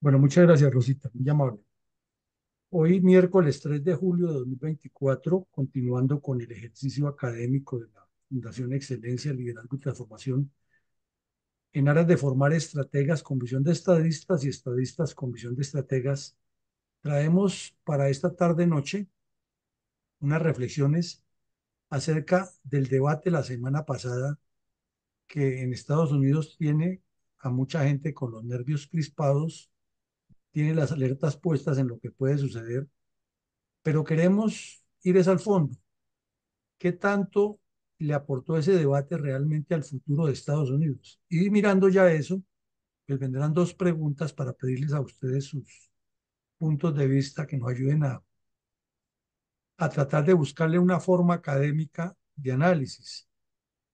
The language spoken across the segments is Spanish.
Bueno, muchas gracias, Rosita, muy amable. Hoy, miércoles 3 de julio de 2024, continuando con el ejercicio académico de la Fundación Excelencia, Liderazgo y Transformación, en aras de formar estrategas con visión de estadistas y estadistas con visión de estrategas, traemos para esta tarde-noche unas reflexiones acerca del debate la semana pasada que en Estados Unidos tiene a mucha gente con los nervios crispados tiene las alertas puestas en lo que puede suceder, pero queremos ir es al fondo. ¿Qué tanto le aportó ese debate realmente al futuro de Estados Unidos? Y mirando ya eso, pues vendrán dos preguntas para pedirles a ustedes sus puntos de vista que nos ayuden a, a tratar de buscarle una forma académica de análisis.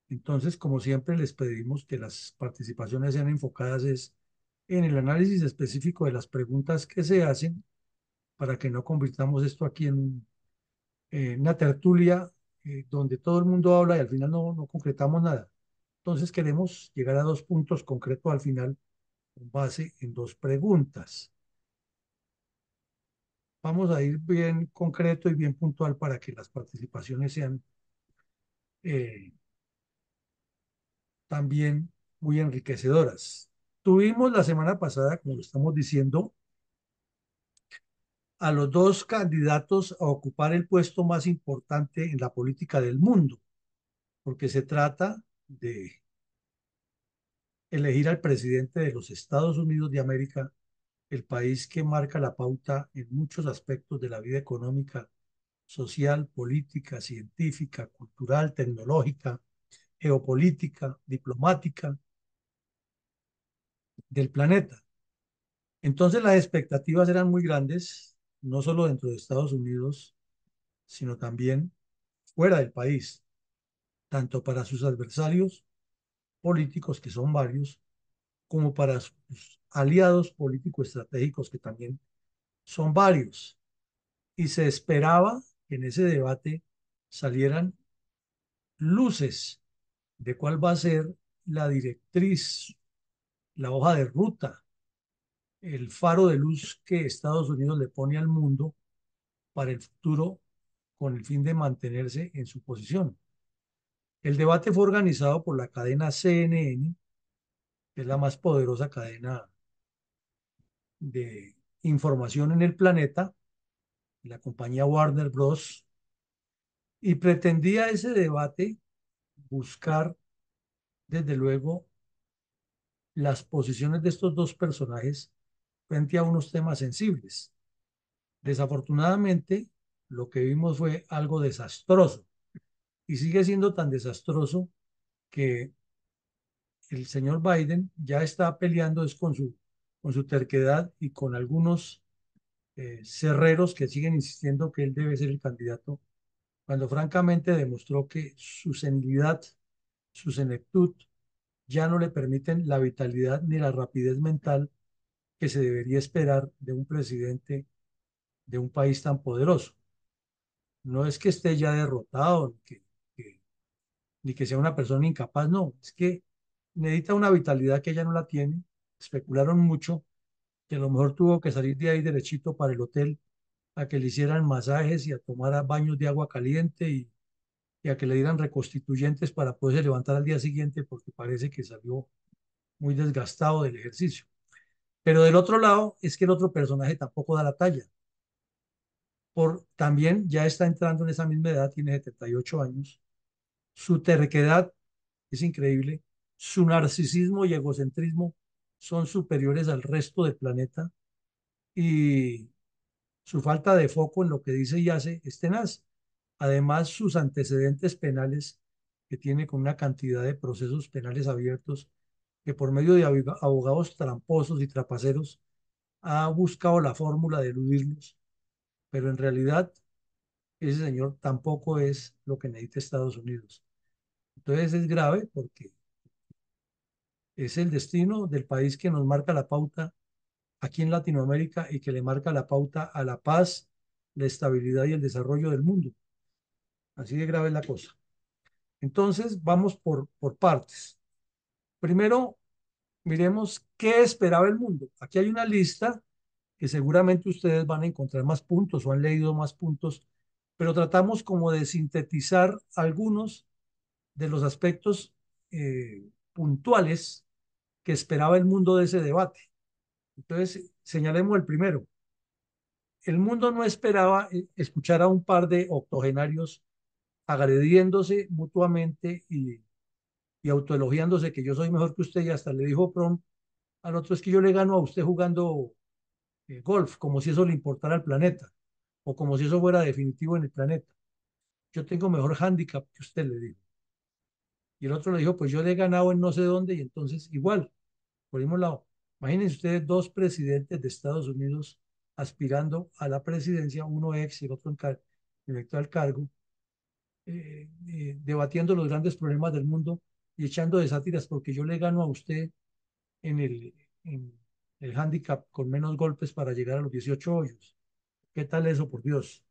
Entonces, como siempre, les pedimos que las participaciones sean enfocadas es en el análisis específico de las preguntas que se hacen para que no convirtamos esto aquí en, una tertulia eh, donde todo el mundo habla y al final no, no concretamos nada. Entonces queremos llegar a dos puntos concretos al final con base en dos preguntas. Vamos a ir bien concreto y bien puntual para que las participaciones sean eh, también muy enriquecedoras. Tuvimos la semana pasada, como lo estamos diciendo, a los dos candidatos a ocupar el puesto más importante en la política del mundo, porque se trata de elegir al presidente de los Estados Unidos de América, el país que marca la pauta en muchos aspectos de la vida económica, social, política, científica, cultural, tecnológica, geopolítica, diplomática, del planeta. Entonces las expectativas eran muy grandes, no solo dentro de Estados Unidos, sino también fuera del país, tanto para sus adversarios políticos, que son varios, como para sus aliados políticos estratégicos, que también son varios. Y se esperaba que en ese debate salieran luces de cuál va a ser la directriz la hoja de ruta, el faro de luz que Estados Unidos le pone al mundo para el futuro con el fin de mantenerse en su posición. El debate fue organizado por la cadena CNN, que es la más poderosa cadena de información en el planeta, la compañía Warner Bros. Y pretendía ese debate buscar, desde luego, las posiciones de estos dos personajes frente a unos temas sensibles. Desafortunadamente, lo que vimos fue algo desastroso y sigue siendo tan desastroso que el señor Biden ya está peleando es con su, con su terquedad y con algunos eh, cerreros que siguen insistiendo que él debe ser el candidato, cuando francamente demostró que su senilidad, su senectud, ya no le permiten la vitalidad ni la rapidez mental que se debería esperar de un presidente de un país tan poderoso. No es que esté ya derrotado, ni que, sea una persona incapaz, no, es que necesita una vitalidad que ella no la tiene. Especularon mucho que a lo mejor tuvo que salir de ahí derechito para el hotel a que le hicieran masajes y a tomar baños de agua caliente y y a que le dieran reconstituyentes para poderse levantar al día siguiente porque parece que salió muy desgastado del ejercicio. Pero del otro lado es que el otro personaje tampoco da la talla. Por, también ya está entrando en esa misma edad, tiene 78 años. Su terquedad es increíble. Su narcisismo y egocentrismo son superiores al resto del planeta. Y su falta de foco en lo que dice y hace es tenaz. Además, sus antecedentes penales, que tiene con una cantidad de procesos penales abiertos, que por medio de abogados tramposos y trapaceros ha buscado la fórmula de eludirlos, pero en realidad ese señor tampoco es lo que necesita Estados Unidos. Entonces es grave porque es el destino del país que nos marca la pauta aquí en Latinoamérica y que le marca la pauta a la paz, la estabilidad y el desarrollo del mundo. Así de grave es la cosa. Entonces, vamos por, por partes. Primero, miremos qué esperaba el mundo. Aquí hay una lista que seguramente ustedes van a encontrar más puntos o han leído más puntos, pero tratamos como de sintetizar algunos de los aspectos eh, puntuales que esperaba el mundo de ese debate. Entonces, señalemos el primero. El mundo no esperaba eh, escuchar a un par de octogenarios agrediéndose mutuamente y, y autoelogiándose que yo soy mejor que usted y hasta le dijo Prom al otro es que yo le gano a usted jugando eh, golf, como si eso le importara al planeta o como si eso fuera definitivo en el planeta. Yo tengo mejor handicap que usted, le dijo. Y el otro le dijo, pues yo le he ganado en no sé dónde y entonces igual, por el mismo lado. Imagínense ustedes dos presidentes de Estados Unidos aspirando a la presidencia, uno ex y el otro en al cargo, eh, eh, debatiendo los grandes problemas del mundo y echando de sátiras porque yo le gano a usted en el, en el handicap con menos golpes para llegar a los 18 hoyos. ¿Qué tal eso, por Dios?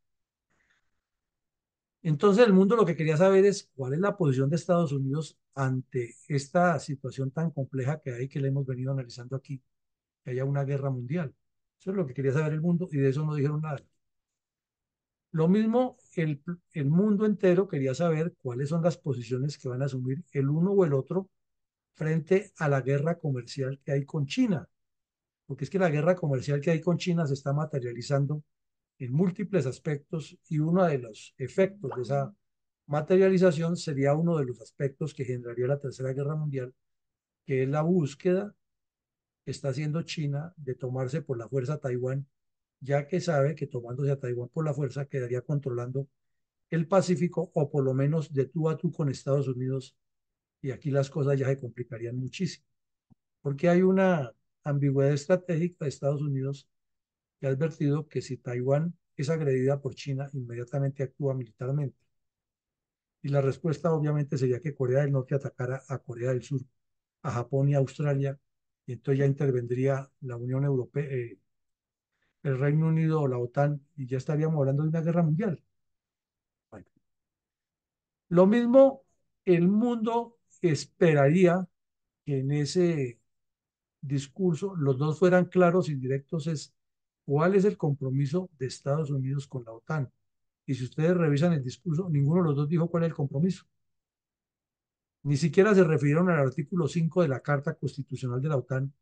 Entonces el mundo lo que quería saber es cuál es la posición de Estados Unidos ante esta situación tan compleja que hay que le hemos venido analizando aquí, que haya una guerra mundial. Eso es lo que quería saber el mundo y de eso no dijeron nada. Lo mismo, el, el mundo entero quería saber cuáles son las posiciones que van a asumir el uno o el otro frente a la guerra comercial que hay con China. Porque es que la guerra comercial que hay con China se está materializando en múltiples aspectos y uno de los efectos de esa materialización sería uno de los aspectos que generaría la Tercera Guerra Mundial, que es la búsqueda que está haciendo China de tomarse por la fuerza Taiwán, ya que sabe que tomándose a Taiwán por la fuerza quedaría controlando el Pacífico o por lo menos de tú a tú con Estados Unidos y aquí las cosas ya se complicarían muchísimo, porque hay una ambigüedad estratégica de Estados Unidos que ha advertido que si Taiwán es agredida por China, inmediatamente actúa militarmente. Y la respuesta obviamente sería que Corea del Norte atacara a Corea del Sur, a Japón y a Australia, y entonces ya intervendría la Unión Europea, eh, el Reino Unido o la OTAN, y ya estaríamos hablando de una guerra mundial. Lo mismo, el mundo esperaría que en ese discurso los dos fueran claros y directos es cuál es el compromiso de Estados Unidos con la OTAN. Y si ustedes revisan el discurso, ninguno de los dos dijo cuál es el compromiso. Ni siquiera se refirieron al artículo 5 de la Carta Constitucional de la OTAN,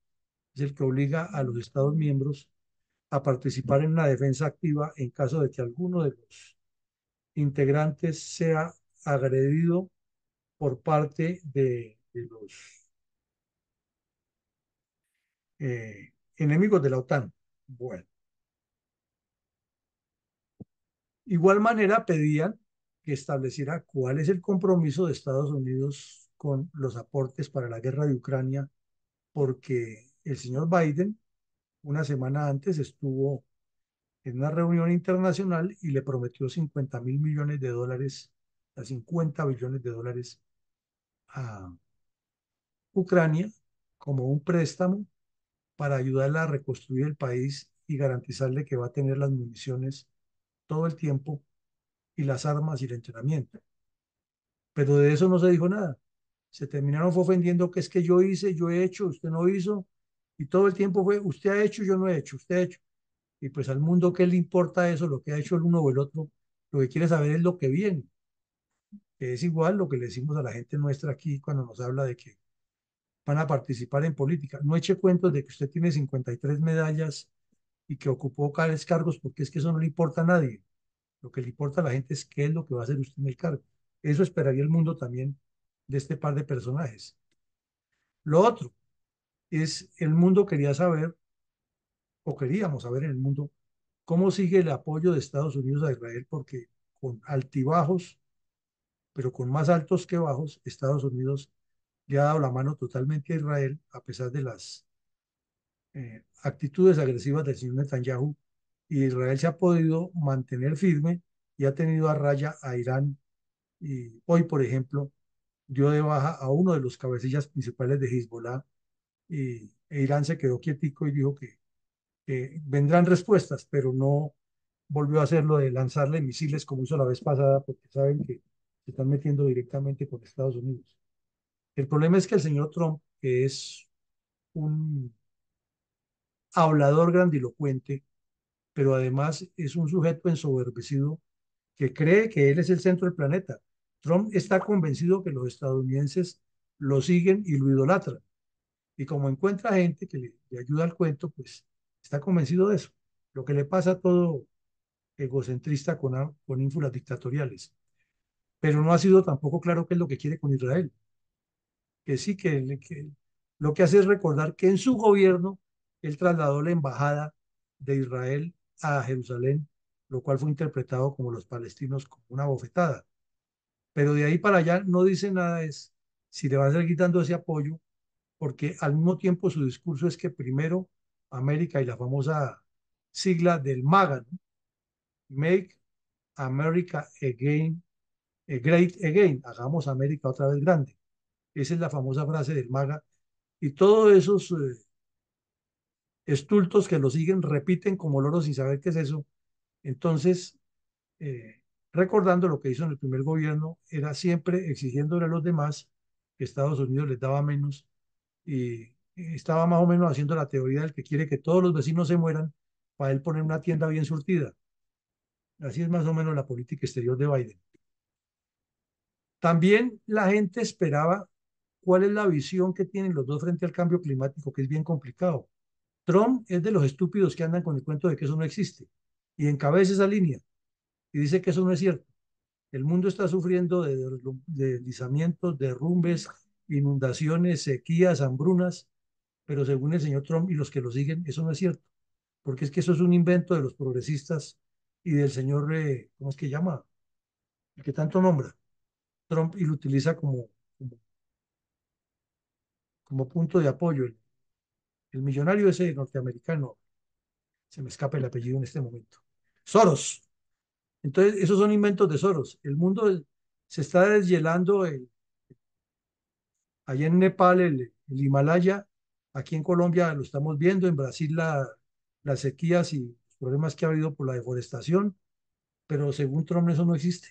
es el que obliga a los Estados miembros a participar en una defensa activa en caso de que alguno de los integrantes sea agredido por parte de, los eh, enemigos de la OTAN. Bueno. Igual manera pedían que estableciera cuál es el compromiso de Estados Unidos con los aportes para la guerra de Ucrania, porque el señor Biden una semana antes estuvo en una reunión internacional y le prometió 50 mil millones de dólares, a 50 billones de dólares a Ucrania como un préstamo para ayudarla a reconstruir el país y garantizarle que va a tener las municiones todo el tiempo y las armas y el entrenamiento. Pero de eso no se dijo nada. Se terminaron ofendiendo que es que yo hice, yo he hecho, usted no hizo, y todo el tiempo fue, usted ha hecho, yo no he hecho, usted ha hecho. Y pues al mundo, ¿qué le importa eso? Lo que ha hecho el uno o el otro, lo que quiere saber es lo que viene. Que es igual lo que le decimos a la gente nuestra aquí cuando nos habla de que van a participar en política. No eche cuentos de que usted tiene 53 medallas y que ocupó tales cargos, porque es que eso no le importa a nadie. Lo que le importa a la gente es qué es lo que va a hacer usted en el cargo. Eso esperaría el mundo también de este par de personajes. Lo otro es, el mundo quería saber, o queríamos saber en el mundo, cómo sigue el apoyo de Estados Unidos a Israel, porque con altibajos, pero con más altos que bajos, Estados Unidos le ha dado la mano totalmente a Israel, a pesar de las eh, actitudes agresivas del señor Netanyahu, y Israel se ha podido mantener firme y ha tenido a raya a Irán. Y hoy, por ejemplo, dio de baja a uno de los cabecillas principales de Hezbollah y e Irán se quedó quietico y dijo que, vendrán respuestas, pero no volvió a hacerlo de lanzarle misiles como hizo la vez pasada, porque saben que se están metiendo directamente con Estados Unidos. El problema es que el señor Trump, es un hablador grandilocuente, pero además es un sujeto ensoberbecido que cree que él es el centro del planeta. Trump está convencido que los estadounidenses lo siguen y lo idolatran. Y como encuentra gente que le, le ayuda al cuento, pues está convencido de eso. Lo que le pasa a todo egocentrista con, con ínfulas dictatoriales. Pero no ha sido tampoco claro qué es lo que quiere con Israel. Que sí, que, que lo que hace es recordar que en su gobierno él trasladó la embajada de Israel a Jerusalén, lo cual fue interpretado como los palestinos como una bofetada. Pero de ahí para allá no dice nada es si le va a seguir dando ese apoyo, porque al mismo tiempo su discurso es que primero América y la famosa sigla del MAGA, ¿no? Make America Again, eh, Great Again, hagamos América otra vez grande. Esa es la famosa frase del MAGA. Y todos esos eh, estultos que lo siguen repiten como loros sin saber qué es eso. Entonces, eh, recordando lo que hizo en el primer gobierno, era siempre exigiéndole a los demás que Estados Unidos les daba menos y, estaba más o menos haciendo la teoría del que quiere que todos los vecinos se mueran para él poner una tienda bien surtida. Así es más o menos la política exterior de Biden. También la gente esperaba cuál es la visión que tienen los dos frente al cambio climático, que es bien complicado. Trump es de los estúpidos que andan con el cuento de que eso no existe y encabeza esa línea y dice que eso no es cierto. El mundo está sufriendo de deslizamientos, derrumbes, inundaciones, sequías, hambrunas, pero según el señor Trump y los que lo siguen, eso no es cierto, porque es que eso es un invento de los progresistas y del señor, eh, ¿cómo es que llama? El que tanto nombra, Trump, y lo utiliza como, como, punto de apoyo. El millonario ese norteamericano, se me escapa el apellido en este momento. Soros. Entonces, esos son inventos de Soros. El mundo se está deshielando. El, allá en Nepal, el, el, Himalaya, aquí en Colombia lo estamos viendo, en Brasil la, las sequías y los problemas que ha habido por la deforestación, pero según Trump eso no existe.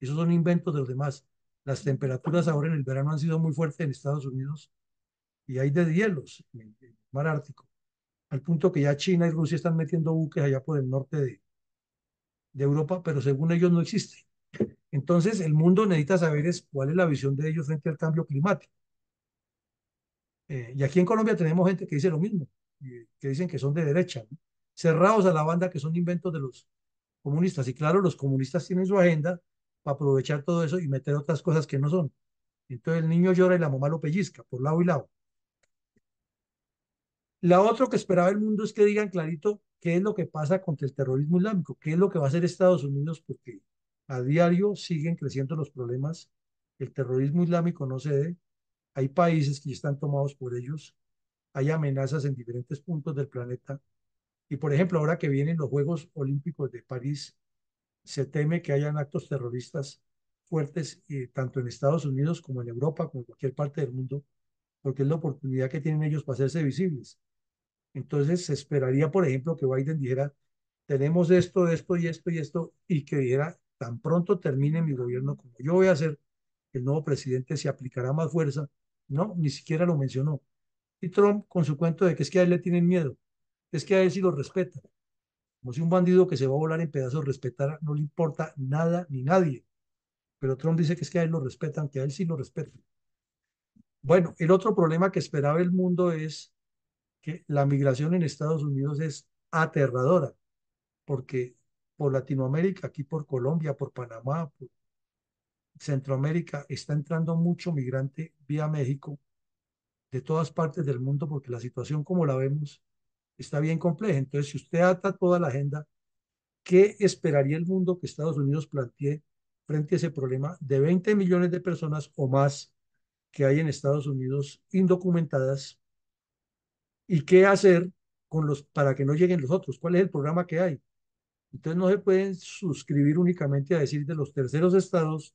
Esos son inventos de los demás. Las temperaturas ahora en el verano han sido muy fuertes en Estados Unidos y hay deshielos en el mar Ártico al punto que ya China y Rusia están metiendo buques allá por el norte de, de Europa, pero según ellos no existe. Entonces, el mundo necesita saber es cuál es la visión de ellos frente al cambio climático. Eh, y aquí en Colombia tenemos gente que dice lo mismo, que dicen que son de derecha, cerrados a la banda que son inventos de los comunistas. Y claro, los comunistas tienen su agenda para aprovechar todo eso y meter otras cosas que no son. Entonces el niño llora y la mamá lo pellizca por lado y lado. La otra que esperaba el mundo es que digan clarito qué es lo que pasa contra el terrorismo islámico, qué es lo que va a hacer Estados Unidos, porque a diario siguen creciendo los problemas. El terrorismo islámico no cede. Hay países que ya están tomados por ellos. Hay amenazas en diferentes puntos del planeta. Y por ejemplo, ahora que vienen los Juegos Olímpicos de París, se teme que hayan actos terroristas fuertes, eh, tanto en Estados Unidos como en Europa, como en cualquier parte del mundo, porque es la oportunidad que tienen ellos para hacerse visibles. Entonces se esperaría, por ejemplo, que Biden dijera, tenemos esto, esto y esto y esto, y que dijera, tan pronto termine mi gobierno como yo voy a ser el nuevo presidente, se aplicará más fuerza. No, ni siquiera lo mencionó. Y Trump con su cuento de que es que a él le tienen miedo, es que a él sí lo respeta. Como si un bandido que se va a volar en pedazos respetara, no le importa nada ni nadie. Pero Trump dice que es que a él lo respetan, que a él sí lo respetan. Bueno, el otro problema que esperaba el mundo es que la migración en Estados Unidos es aterradora, porque por Latinoamérica, aquí por Colombia, por Panamá, por Centroamérica, está entrando mucho migrante vía México de todas partes del mundo, porque la situación como la vemos está bien compleja. Entonces, si usted ata toda la agenda, ¿qué esperaría el mundo que Estados Unidos plantee frente a ese problema de 20 millones de personas o más que hay en Estados Unidos indocumentadas y qué hacer con los, para que no lleguen los otros, cuál es el programa que hay. Entonces no se pueden suscribir únicamente a decir de los terceros estados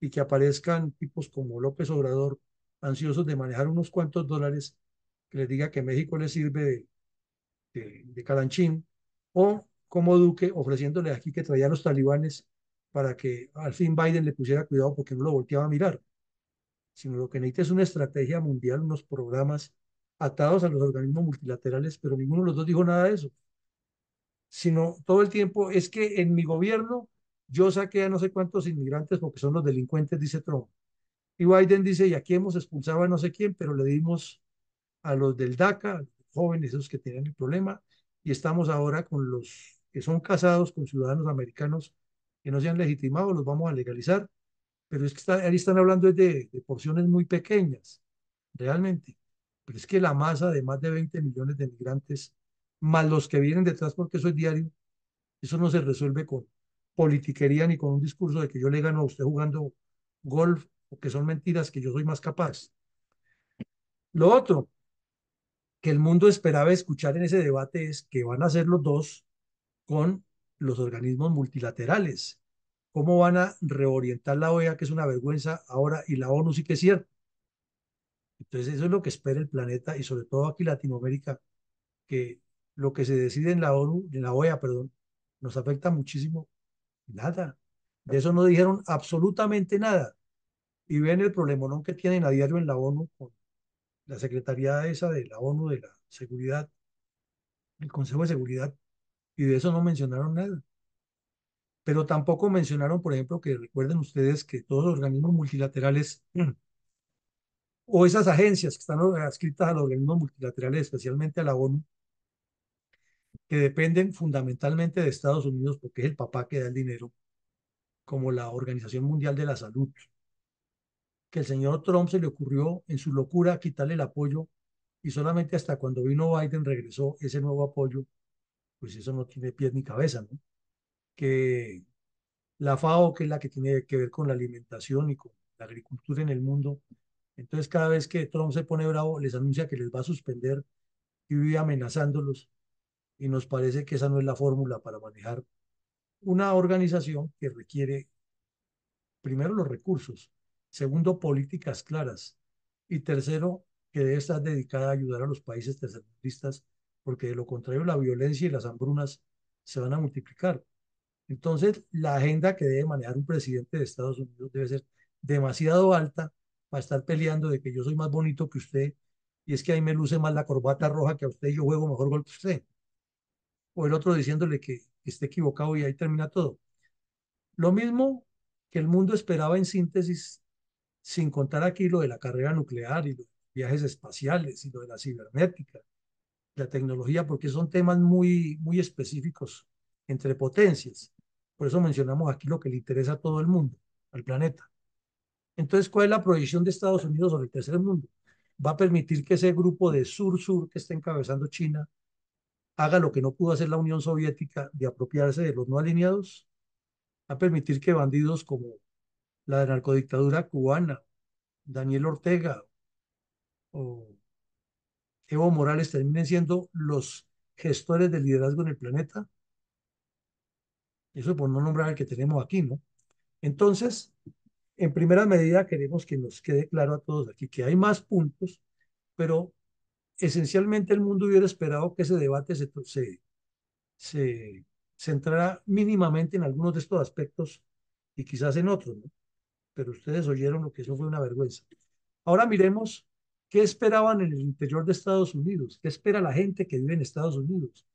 y que aparezcan tipos como López Obrador, ansiosos de manejar unos cuantos dólares, que les diga que México les sirve de, de, calanchín, o como Duque ofreciéndole aquí que traía a los talibanes para que al fin Biden le pusiera cuidado porque no lo volteaba a mirar, sino lo que necesita es una estrategia mundial, unos programas atados a los organismos multilaterales, pero ninguno de los dos dijo nada de eso, sino todo el tiempo es que en mi gobierno yo saqué a no sé cuántos inmigrantes porque son los delincuentes, dice Trump. Y Biden dice, y aquí hemos expulsado a no sé quién, pero le dimos a los del DACA, jóvenes, esos que tenían el problema, y estamos ahora con los que son casados con ciudadanos americanos que no se han legitimado, los vamos a legalizar, pero es que ahí están hablando de porciones muy pequeñas, realmente. Pero es que la masa de más de 20 millones de migrantes, más los que vienen detrás, porque eso es diario, eso no se resuelve con politiquería ni con un discurso de que yo le gano a usted jugando golf o que son mentiras, que yo soy más capaz. Lo otro que el mundo esperaba escuchar en ese debate es que van a hacer los dos con los organismos multilaterales. ¿Cómo van a reorientar la OEA, que es una vergüenza ahora, y la ONU sí que es cierto? Entonces, eso es lo que espera el planeta y sobre todo aquí Latinoamérica, que lo que se decide en la ONU, en la OEA, perdón, nos afecta muchísimo. Nada. De eso no dijeron absolutamente nada. Y ven el problemón que tienen a diario en la ONU con la Secretaría esa de la ONU de la Seguridad, el Consejo de Seguridad, y de eso no mencionaron nada. Pero tampoco mencionaron, por ejemplo, que recuerden ustedes que todos los organismos multilaterales o esas agencias que están adscritas a los organismos multilaterales, especialmente a la ONU, que dependen fundamentalmente de Estados Unidos porque es el papá que da el dinero, como la Organización Mundial de la Salud, que el señor Trump se le ocurrió en su locura quitarle el apoyo y solamente hasta cuando vino Biden regresó ese nuevo apoyo, pues eso no tiene pies ni cabeza, ¿no? Que la FAO, que es la que tiene que ver con la alimentación y con la agricultura en el mundo, entonces cada vez que Trump se pone bravo, les anuncia que les va a suspender y vive amenazándolos. Y nos parece que esa no es la fórmula para manejar una organización que requiere, primero, los recursos, Segundo, políticas claras. Y tercero, que debe estar dedicada a ayudar a los países tercermundistas, porque de lo contrario la violencia y las hambrunas se van a multiplicar. Entonces, la agenda que debe manejar un presidente de Estados Unidos debe ser demasiado alta para estar peleando de que yo soy más bonito que usted y es que ahí me luce más la corbata roja que a usted y yo juego mejor gol que usted. O el otro diciéndole que esté equivocado y ahí termina todo. Lo mismo que el mundo esperaba en síntesis sin contar aquí lo de la carrera nuclear y los viajes espaciales y lo de la cibernética, la tecnología, porque son temas muy, muy específicos entre potencias. Por eso mencionamos aquí lo que le interesa a todo el mundo, al planeta. Entonces, ¿cuál es la proyección de Estados Unidos sobre el tercer mundo? Va a permitir que ese grupo de sur-sur que está encabezando China haga lo que no pudo hacer la Unión Soviética de apropiarse de los no alineados. Va a permitir que bandidos como la narcodictadura cubana, Daniel Ortega o Evo Morales terminen siendo los gestores del liderazgo en el planeta. Eso por no nombrar el que tenemos aquí, ¿no? Entonces, en primera medida queremos que nos quede claro a todos aquí que hay más puntos, pero esencialmente el mundo hubiera esperado que ese debate se, se, se centrara mínimamente en algunos de estos aspectos y quizás en otros, ¿no? pero ustedes oyeron lo que eso fue una vergüenza. Ahora miremos qué esperaban en el interior de Estados Unidos, qué espera la gente que vive en Estados Unidos.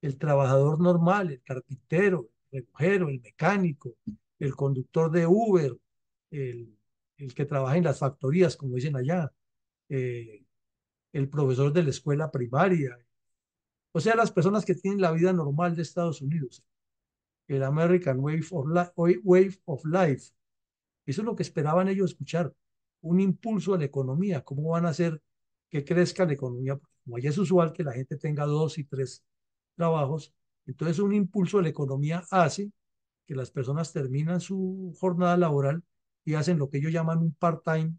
El trabajador normal, el carpintero, el relojero, el mecánico, el conductor de Uber, el, el que trabaja en las factorías, como dicen allá, eh, el profesor de la escuela primaria, o sea, las personas que tienen la vida normal de Estados Unidos, el American Wave of, Wave of Life, eso es lo que esperaban ellos escuchar, un impulso a la economía, cómo van a hacer que crezca la economía, como ya es usual que la gente tenga dos y tres trabajos, entonces un impulso a la economía hace que las personas terminan su jornada laboral y hacen lo que ellos llaman un part-time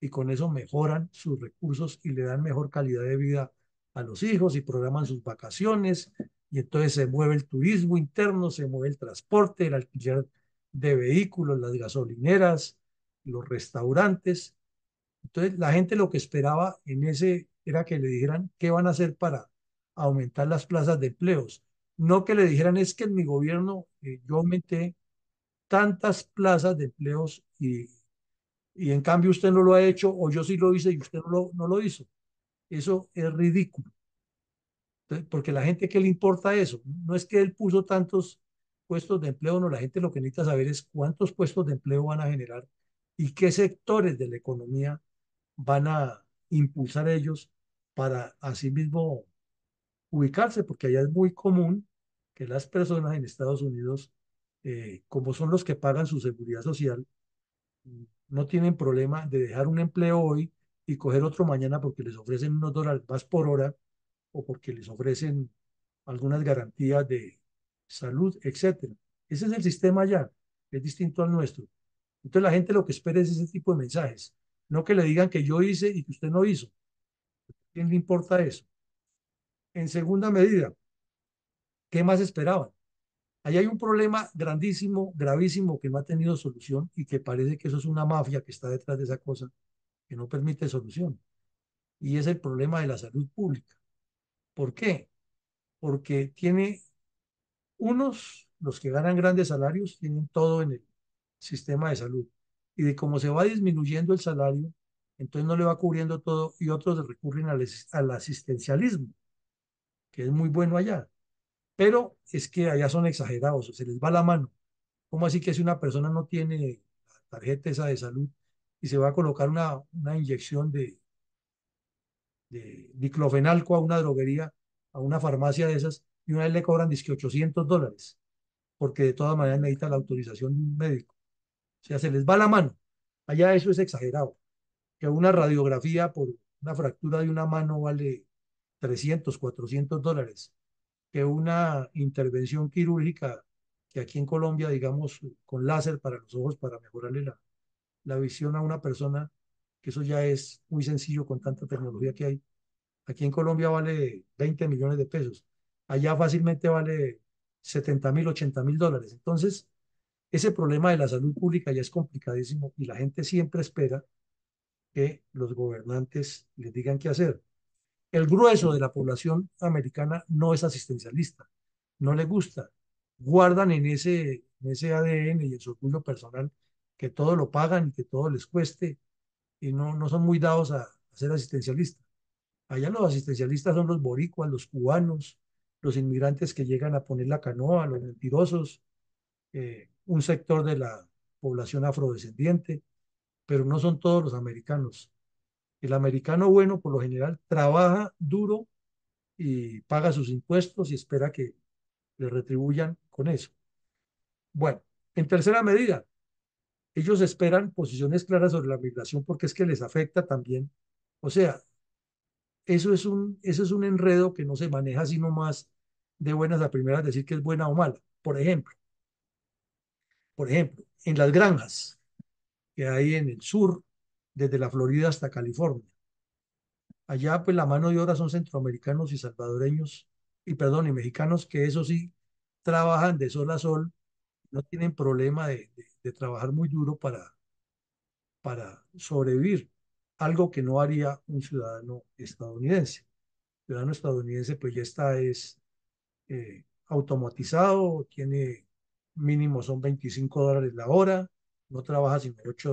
y con eso mejoran sus recursos y le dan mejor calidad de vida a los hijos y programan sus vacaciones y entonces se mueve el turismo interno, se mueve el transporte, el alquiler de vehículos, las gasolineras, los restaurantes. Entonces, la gente lo que esperaba en ese era que le dijeran qué van a hacer para aumentar las plazas de empleos. No que le dijeran es que en mi gobierno eh, yo aumenté tantas plazas de empleos y, y en cambio usted no lo ha hecho o yo sí lo hice y usted no lo, no lo hizo. Eso es ridículo. Porque la gente, ¿qué le importa eso? No es que él puso tantos puestos de empleo, no, la gente lo que necesita saber es cuántos puestos de empleo van a generar y qué sectores de la economía van a impulsar ellos para asimismo ubicarse, porque allá es muy común que las personas en Estados Unidos, eh, como son los que pagan su seguridad social, no tienen problema de dejar un empleo hoy y coger otro mañana porque les ofrecen unos dólares más por hora o porque les ofrecen algunas garantías de salud, etcétera. Ese es el sistema allá, es distinto al nuestro. Entonces la gente lo que espera es ese tipo de mensajes, no que le digan que yo hice y que usted no hizo. ¿Quién le importa eso? En segunda medida, ¿qué más esperaban? Ahí hay un problema grandísimo, gravísimo, que no ha tenido solución y que parece que eso es una mafia que está detrás de esa cosa, que no permite solución. Y es el problema de la salud pública. ¿Por qué? Porque tiene unos, los que ganan grandes salarios, tienen todo en el sistema de salud. Y de cómo se va disminuyendo el salario, entonces no le va cubriendo todo y otros recurren al, al asistencialismo, que es muy bueno allá. Pero es que allá son exagerados, se les va la mano. ¿Cómo así que si una persona no tiene tarjeta esa de salud y se va a colocar una, una inyección de, de diclofenalco a una droguería, a una farmacia de esas, y una vez le cobran que 800 dólares, porque de todas maneras necesita la autorización de un médico. O sea, se les va la mano. Allá eso es exagerado. Que una radiografía por una fractura de una mano vale 300, 400 dólares. Que una intervención quirúrgica, que aquí en Colombia, digamos, con láser para los ojos, para mejorarle la, la visión a una persona, que eso ya es muy sencillo con tanta tecnología que hay. Aquí en Colombia vale 20 millones de pesos. Allá fácilmente vale 70 mil, 80 mil dólares. Entonces, ese problema de la salud pública ya es complicadísimo y la gente siempre espera que los gobernantes les digan qué hacer. El grueso de la población americana no es asistencialista, no le gusta. Guardan en ese, en ese ADN y en su orgullo personal que todo lo pagan y que todo les cueste y no, no son muy dados a, ser asistencialistas. Allá los asistencialistas son los boricuas, los cubanos, los inmigrantes que llegan a poner la canoa, los mentirosos, eh, un sector de la población afrodescendiente, pero no son todos los americanos. El americano bueno, por lo general, trabaja duro y paga sus impuestos y espera que le retribuyan con eso. Bueno, en tercera medida, ellos esperan posiciones claras sobre la migración porque es que les afecta también. O sea, eso es un, eso es un enredo que no se maneja sino más de buenas a primeras, decir que es buena o mala. Por ejemplo, por ejemplo, en las granjas que hay en el sur, desde la Florida hasta California. Allá, pues la mano de obra son centroamericanos y salvadoreños, y perdón, y mexicanos que eso sí trabajan de sol a sol, no tienen problema de trabajar muy duro para, para sobrevivir, algo que no haría un ciudadano estadounidense. El ciudadano estadounidense pues ya está es eh, automatizado, tiene mínimo son 25 dólares la hora, no trabaja sino 8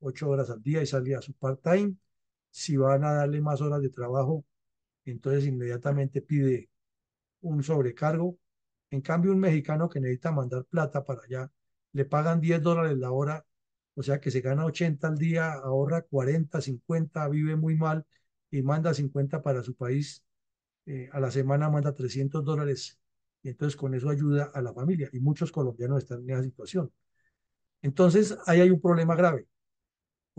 8 horas al día y sale a su part-time. Si van a darle más horas de trabajo, entonces inmediatamente pide un sobrecargo. En cambio, un mexicano que necesita mandar plata para allá le pagan 10 dólares la hora, o sea que se gana 80 al día, ahorra 40, 50, vive muy mal y manda 50 para su país, eh, a la semana manda 300 dólares y entonces con eso ayuda a la familia y muchos colombianos están en esa situación. Entonces ahí hay un problema grave,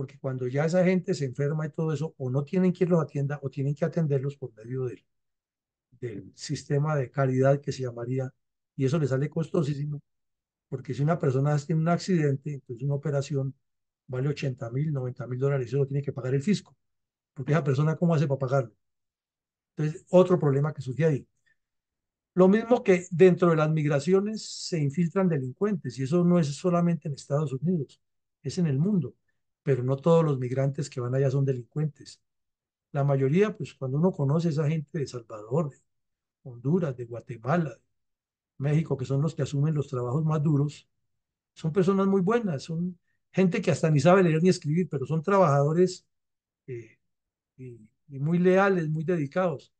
porque cuando ya esa gente se enferma y todo eso, o no tienen quien los atienda o tienen que atenderlos por medio del, del sistema de caridad que se llamaría, y eso les sale costosísimo, porque si una persona tiene un accidente, entonces una operación vale 80 mil, 90 mil dólares, eso lo tiene que pagar el fisco, porque esa persona, ¿cómo hace para pagarlo? Entonces, otro problema que surge ahí. Lo mismo que dentro de las migraciones se infiltran delincuentes, y eso no es solamente en Estados Unidos, es en el mundo, pero no todos los migrantes que van allá son delincuentes. La mayoría, pues cuando uno conoce a esa gente de Salvador, Honduras, de Guatemala, México, que son los que asumen los trabajos más duros, son personas muy buenas, son gente que hasta ni sabe leer ni escribir, pero son trabajadores eh, y muy leales, muy dedicados,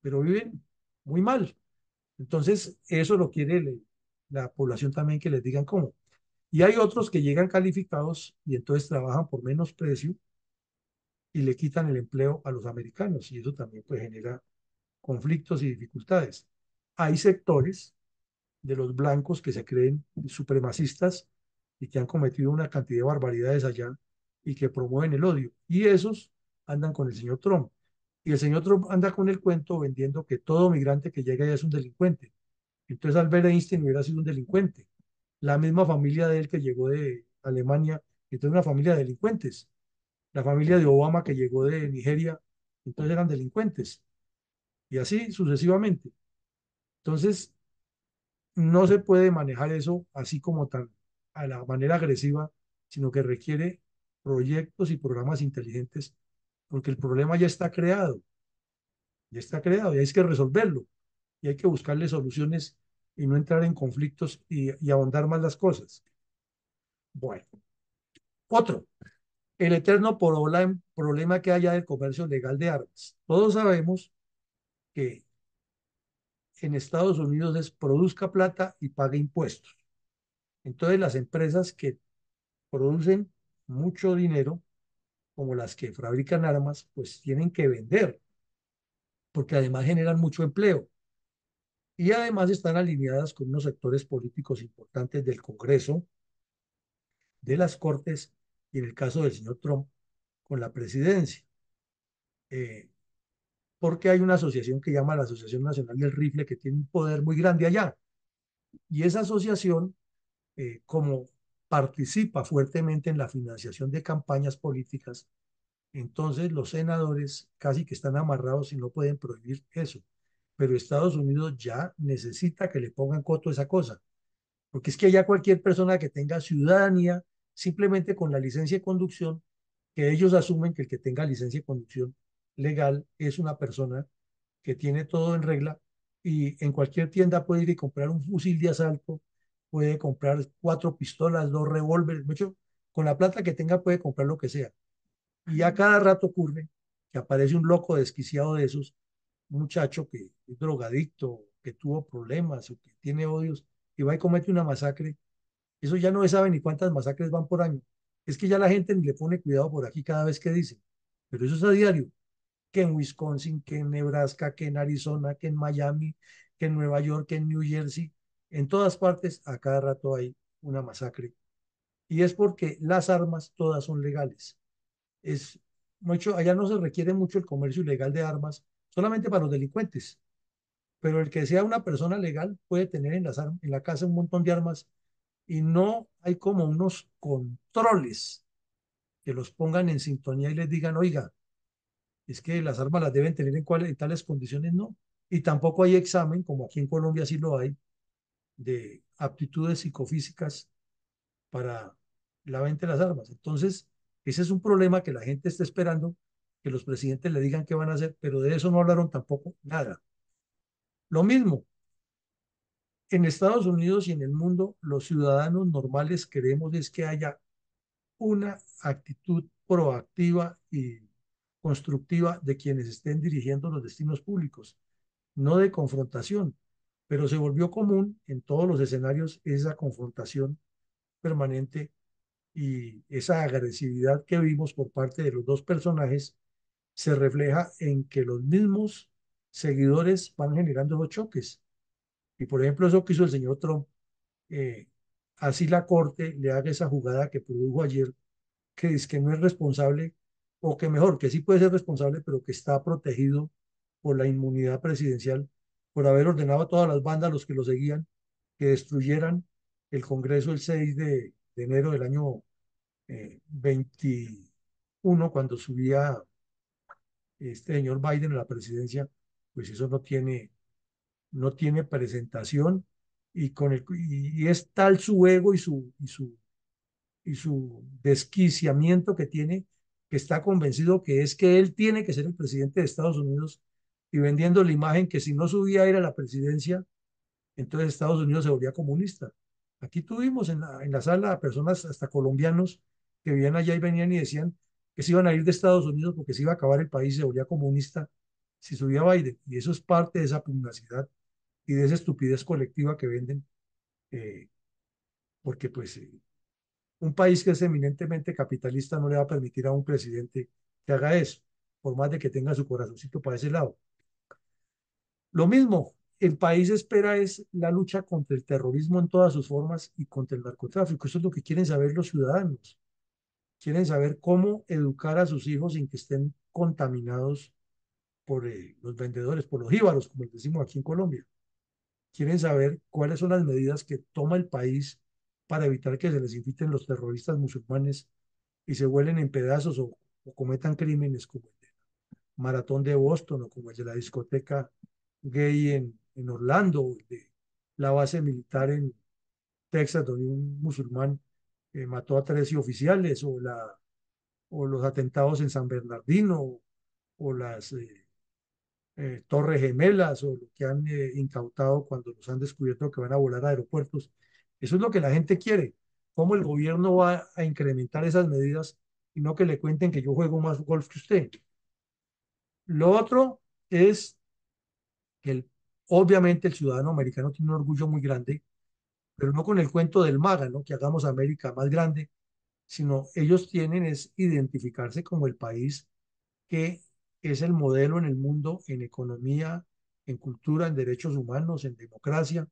pero viven muy mal. Entonces, eso lo quiere la población también que les digan cómo. Y hay otros que llegan calificados y entonces trabajan por menos precio y le quitan el empleo a los americanos y eso también pues genera conflictos y dificultades. Hay sectores de los blancos que se creen supremacistas y que han cometido una cantidad de barbaridades allá y que promueven el odio. Y esos andan con el señor Trump. Y el señor Trump anda con el cuento vendiendo que todo migrante que llega ya es un delincuente. Entonces Albert Einstein hubiera sido un delincuente. La misma familia de él que llegó de Alemania, entonces una familia de delincuentes. La familia de Obama que llegó de Nigeria, entonces eran delincuentes. Y así sucesivamente. Entonces, no se puede manejar eso así como tan a la manera agresiva, sino que requiere proyectos y programas inteligentes, porque el problema ya está creado, ya está creado y hay que resolverlo y hay que buscarle soluciones y no entrar en conflictos y, y ahondar más las cosas. Bueno, otro, el eterno problema que haya del comercio legal de armas. Todos sabemos que en Estados Unidos es produzca plata y pague impuestos. Entonces las empresas que producen mucho dinero, como las que fabrican armas, pues tienen que vender, porque además generan mucho empleo. Y además están alineadas con unos sectores políticos importantes del Congreso, de las Cortes y en el caso del señor Trump, con la presidencia. Eh, porque hay una asociación que llama la Asociación Nacional del Rifle que tiene un poder muy grande allá. Y esa asociación, eh, como participa fuertemente en la financiación de campañas políticas, entonces los senadores casi que están amarrados y no pueden prohibir eso. Pero Estados Unidos ya necesita que le pongan coto a esa cosa. Porque es que ya cualquier persona que tenga ciudadanía, simplemente con la licencia de conducción, que ellos asumen que el que tenga licencia de conducción legal es una persona que tiene todo en regla y en cualquier tienda puede ir y comprar un fusil de asalto, puede comprar cuatro pistolas, dos revólveres, mucho, con la plata que tenga puede comprar lo que sea. Y a cada rato ocurre que aparece un loco desquiciado de esos, muchacho que es drogadicto, que tuvo problemas o que tiene odios, y va y comete una masacre. Eso ya no se sabe ni cuántas masacres van por año. Es que ya la gente ni le pone cuidado por aquí cada vez que dice. Pero eso es a diario que en Wisconsin, que en Nebraska, que en Arizona, que en Miami, que en Nueva York, que en New Jersey. En todas partes, a cada rato hay una masacre. Y es porque las armas todas son legales. Es mucho, allá no se requiere mucho el comercio ilegal de armas, solamente para los delincuentes. Pero el que sea una persona legal puede tener en, la casa un montón de armas y no hay como unos controles que los pongan en sintonía y les digan, oiga, es que las armas las deben tener en tales condiciones, no. Y tampoco hay examen, como aquí en Colombia sí lo hay, de aptitudes psicofísicas para la venta de las armas. Entonces, ese es un problema que la gente está esperando que los presidentes le digan qué van a hacer, pero de eso no hablaron tampoco nada. Lo mismo, en Estados Unidos y en el mundo, los ciudadanos normales queremos es que haya una actitud proactiva y constructiva de quienes estén dirigiendo los destinos públicos, no de confrontación, pero se volvió común en todos los escenarios esa confrontación permanente y esa agresividad que vimos por parte de los dos personajes se refleja en que los mismos seguidores van generando esos choques. Y por ejemplo, eso que hizo el señor Trump, eh, así la Corte le haga esa jugada que produjo ayer, que es que no es responsable o que mejor, que sí puede ser responsable, pero que está protegido por la inmunidad presidencial, por haber ordenado a todas las bandas, los que lo seguían, que destruyeran el Congreso el 6 de, enero del año 21, eh, cuando subía este señor Biden a la presidencia, pues eso no tiene, no tiene presentación y, con el, y, es tal su ego y su, y su, y su desquiciamiento que tiene que está convencido que es que él tiene que ser el presidente de Estados Unidos y vendiendo la imagen que si no subía a ir a la presidencia, entonces Estados Unidos se volvía comunista. Aquí tuvimos en la, en la sala personas hasta colombianos que vivían allá y venían y decían que se iban a ir de Estados Unidos porque se iba a acabar el país, se volvía comunista si subía Biden. Y eso es parte de esa pugnacidad y de esa estupidez colectiva que venden, eh, porque pues eh, un país que es eminentemente capitalista no le va a permitir a un presidente que haga eso, por más de que tenga su corazoncito para ese lado. Lo mismo, el país espera es la lucha contra el terrorismo en todas sus formas y contra el narcotráfico. Eso es lo que quieren saber los ciudadanos. Quieren saber cómo educar a sus hijos sin que estén contaminados por eh, los vendedores, por los jíbaros, como decimos aquí en Colombia. Quieren saber cuáles son las medidas que toma el país para evitar que se les infiten los terroristas musulmanes y se vuelen en pedazos o, o cometan crímenes como el de Maratón de Boston o como el de la discoteca gay en, en Orlando, de la base militar en Texas, donde un musulmán eh, mató a 13 oficiales, o, la, o los atentados en San Bernardino, o las eh, eh, torres gemelas, o lo que han incautado cuando los han descubierto que van a volar a aeropuertos. Eso es lo que la gente quiere. ¿Cómo el gobierno va a incrementar esas medidas y no que le cuenten que yo juego más golf que usted? Lo otro es que el Obviamente el ciudadano americano tiene un orgullo muy grande, pero no con el cuento del MAGA, ¿no? que hagamos América más grande, sino ellos tienen es identificarse como el país que es el modelo en el mundo en economía, en cultura, en derechos humanos, en democracia,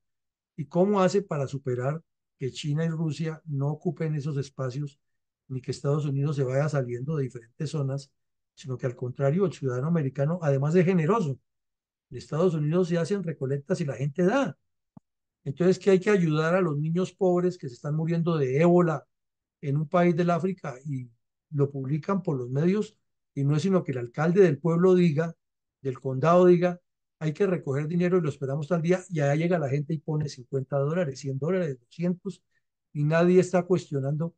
y cómo hace para superar que China y Rusia no ocupen esos espacios, ni que Estados Unidos se vaya saliendo de diferentes zonas, sino que al contrario, el ciudadano americano, además de generoso, en Estados Unidos se hacen recolectas y la gente da. Entonces, que hay que ayudar a los niños pobres que se están muriendo de ébola en un país del África y lo publican por los medios y no es sino que el alcalde del pueblo diga, del condado diga, hay que recoger dinero y lo esperamos tal día y allá llega la gente y pone 50 dólares, 100 dólares, 200 y nadie está cuestionando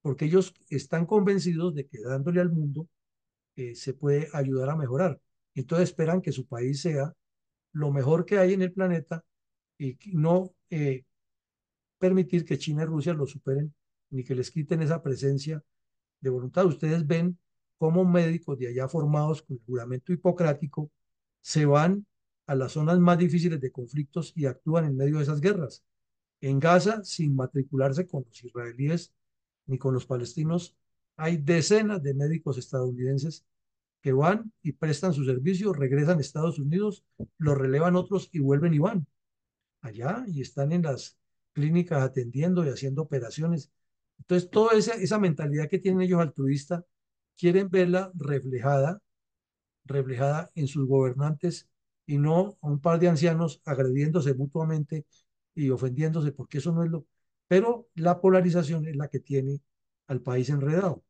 porque ellos están convencidos de que dándole al mundo eh, se puede ayudar a mejorar. Entonces esperan que su país sea lo mejor que hay en el planeta y no eh, permitir que China y Rusia lo superen ni que les quiten esa presencia de voluntad. Ustedes ven cómo médicos de allá formados con el juramento hipocrático se van a las zonas más difíciles de conflictos y actúan en medio de esas guerras. En Gaza, sin matricularse con los israelíes ni con los palestinos, hay decenas de médicos estadounidenses que van y prestan su servicio, regresan a Estados Unidos, lo relevan otros y vuelven y van allá y están en las clínicas atendiendo y haciendo operaciones. Entonces, toda esa, esa mentalidad que tienen ellos altruista, quieren verla reflejada, reflejada en sus gobernantes y no a un par de ancianos agrediéndose mutuamente y ofendiéndose, porque eso no es lo... Pero la polarización es la que tiene al país enredado.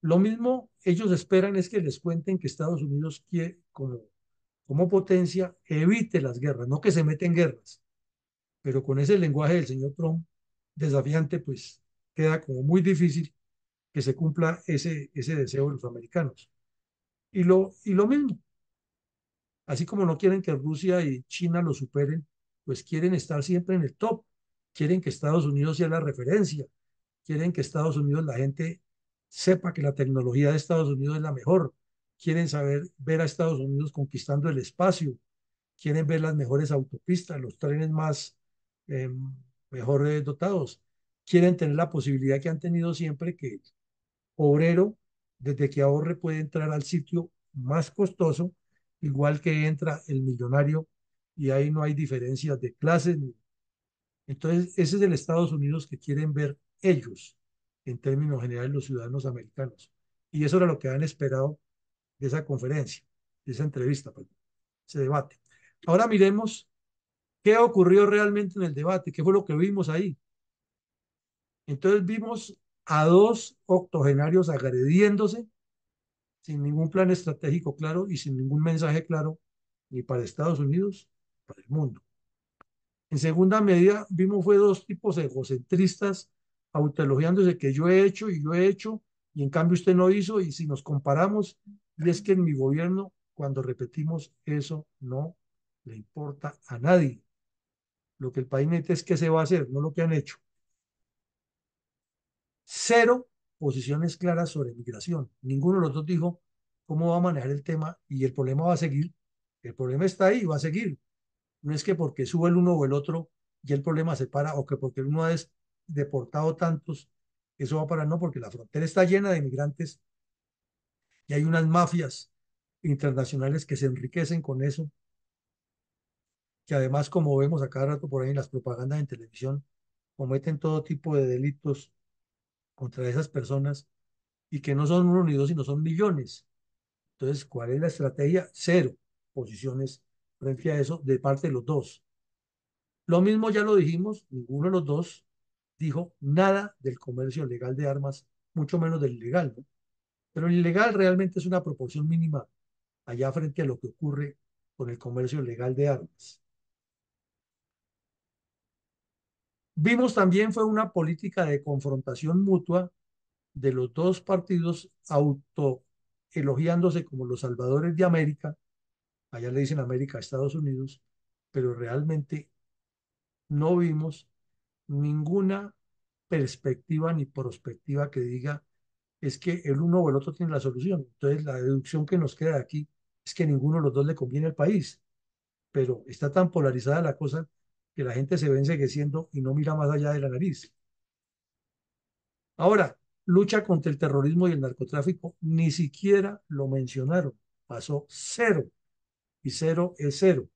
Lo mismo ellos esperan es que les cuenten que Estados Unidos quiere, como, como potencia, evite las guerras, no que se meten en guerras. Pero con ese lenguaje del señor Trump desafiante, pues queda como muy difícil que se cumpla ese, ese deseo de los americanos. Y lo, y lo mismo, así como no quieren que Rusia y China lo superen, pues quieren estar siempre en el top, quieren que Estados Unidos sea la referencia, quieren que Estados Unidos la gente sepa que la tecnología de Estados Unidos es la mejor. Quieren saber, ver a Estados Unidos conquistando el espacio. Quieren ver las mejores autopistas, los trenes más eh, mejor dotados. Quieren tener la posibilidad que han tenido siempre que obrero, desde que ahorre, puede entrar al sitio más costoso, igual que entra el millonario, y ahí no hay diferencias de clases. Entonces, ese es el Estados Unidos que quieren ver ellos en términos generales los ciudadanos americanos. Y eso era lo que han esperado de esa conferencia, de esa entrevista, perdón, ese debate. Ahora miremos qué ocurrió realmente en el debate, qué fue lo que vimos ahí. Entonces vimos a dos octogenarios agrediéndose sin ningún plan estratégico claro y sin ningún mensaje claro ni para Estados Unidos ni para el mundo. En segunda medida, vimos fue dos tipos egocentristas autoelogiándose que yo he hecho y yo he hecho, y en cambio usted no hizo, y si nos comparamos, y es que en mi gobierno, cuando repetimos eso, no le importa a nadie. Lo que el país necesita es qué se va a hacer, no lo que han hecho. Cero posiciones claras sobre migración. Ninguno de los dos dijo cómo va a manejar el tema y el problema va a seguir. El problema está ahí va a seguir. No es que porque sube el uno o el otro y el problema se para o que porque uno ha deportado tantos, eso va a parar. No, porque la frontera está llena de migrantes y hay unas mafias internacionales que se enriquecen con eso, que además, como vemos a cada rato por ahí en las propagandas en televisión, cometen todo tipo de delitos contra esas personas y que no son uno ni dos, sino son millones. Entonces, ¿cuál es la estrategia? Cero posiciones frente a eso de parte de los dos. Lo mismo ya lo dijimos, ninguno de los dos dijo nada del comercio legal de armas, mucho menos del ilegal. Pero el ilegal realmente es una proporción mínima allá frente a lo que ocurre con el comercio legal de armas. Vimos también fue una política de confrontación mutua de los dos partidos auto elogiándose como los salvadores de América, allá le dicen América a Estados Unidos, pero realmente no vimos ninguna perspectiva ni perspectiva que diga es que el uno o el otro tiene la solución. Entonces la deducción que nos queda aquí es que ninguno de los dos le conviene al país, pero está tan polarizada la cosa que la gente se ve ensegueciendo y no mira más allá de la nariz. Ahora, lucha contra el terrorismo y el narcotráfico, ni siquiera lo mencionaron. Pasó cero. Y cero es cero.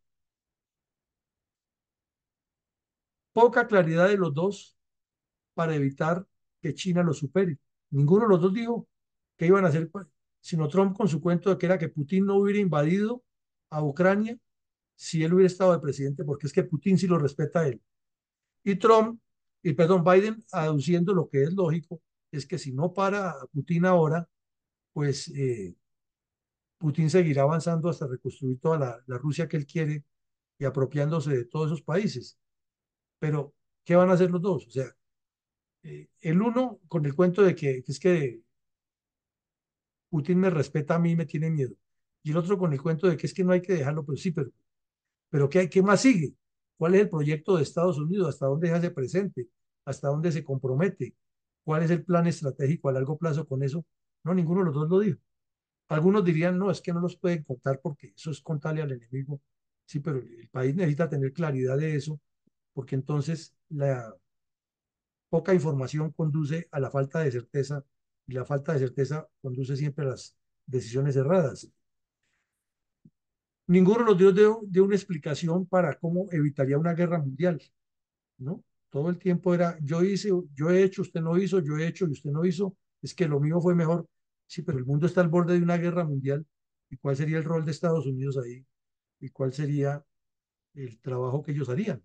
Poca claridad de los dos para evitar que China lo supere. Ninguno de los dos dijo que iban a hacer, sino Trump con su cuento de que era que Putin no hubiera invadido a Ucrania si él hubiera estado de presidente, porque es que Putin sí lo respeta a él. Y Trump, y perdón, Biden aduciendo lo que es lógico, es que si no para Putin ahora, pues eh, Putin seguirá avanzando hasta reconstruir toda la, Rusia que él quiere y apropiándose de todos esos países. Pero, ¿qué van a hacer los dos? O sea, eh, el uno con el cuento de que, es que Putin me respeta a mí, me tiene miedo. Y el otro con el cuento de que es que no hay que dejarlo, pero sí, pero pero ¿qué, qué más sigue? ¿Cuál es el proyecto de Estados Unidos? ¿Hasta dónde se hace presente? ¿Hasta dónde se compromete? ¿Cuál es el plan estratégico a largo plazo con eso? No, ninguno de los dos lo dijo. Algunos dirían, no, es que no los pueden contar porque eso es contarle al enemigo. Sí, pero el país necesita tener claridad de eso, porque entonces la poca información conduce a la falta de certeza y la falta de certeza conduce siempre a las decisiones erradas. Ninguno los dio de, una explicación para cómo evitaría una guerra mundial, ¿no? Todo el tiempo era, yo hice, yo he hecho, usted no hizo, yo he hecho y usted no hizo, es que lo mío fue mejor. Sí, pero el mundo está al borde de una guerra mundial. ¿Y cuál sería el rol de Estados Unidos ahí? ¿Y cuál sería el trabajo que ellos harían?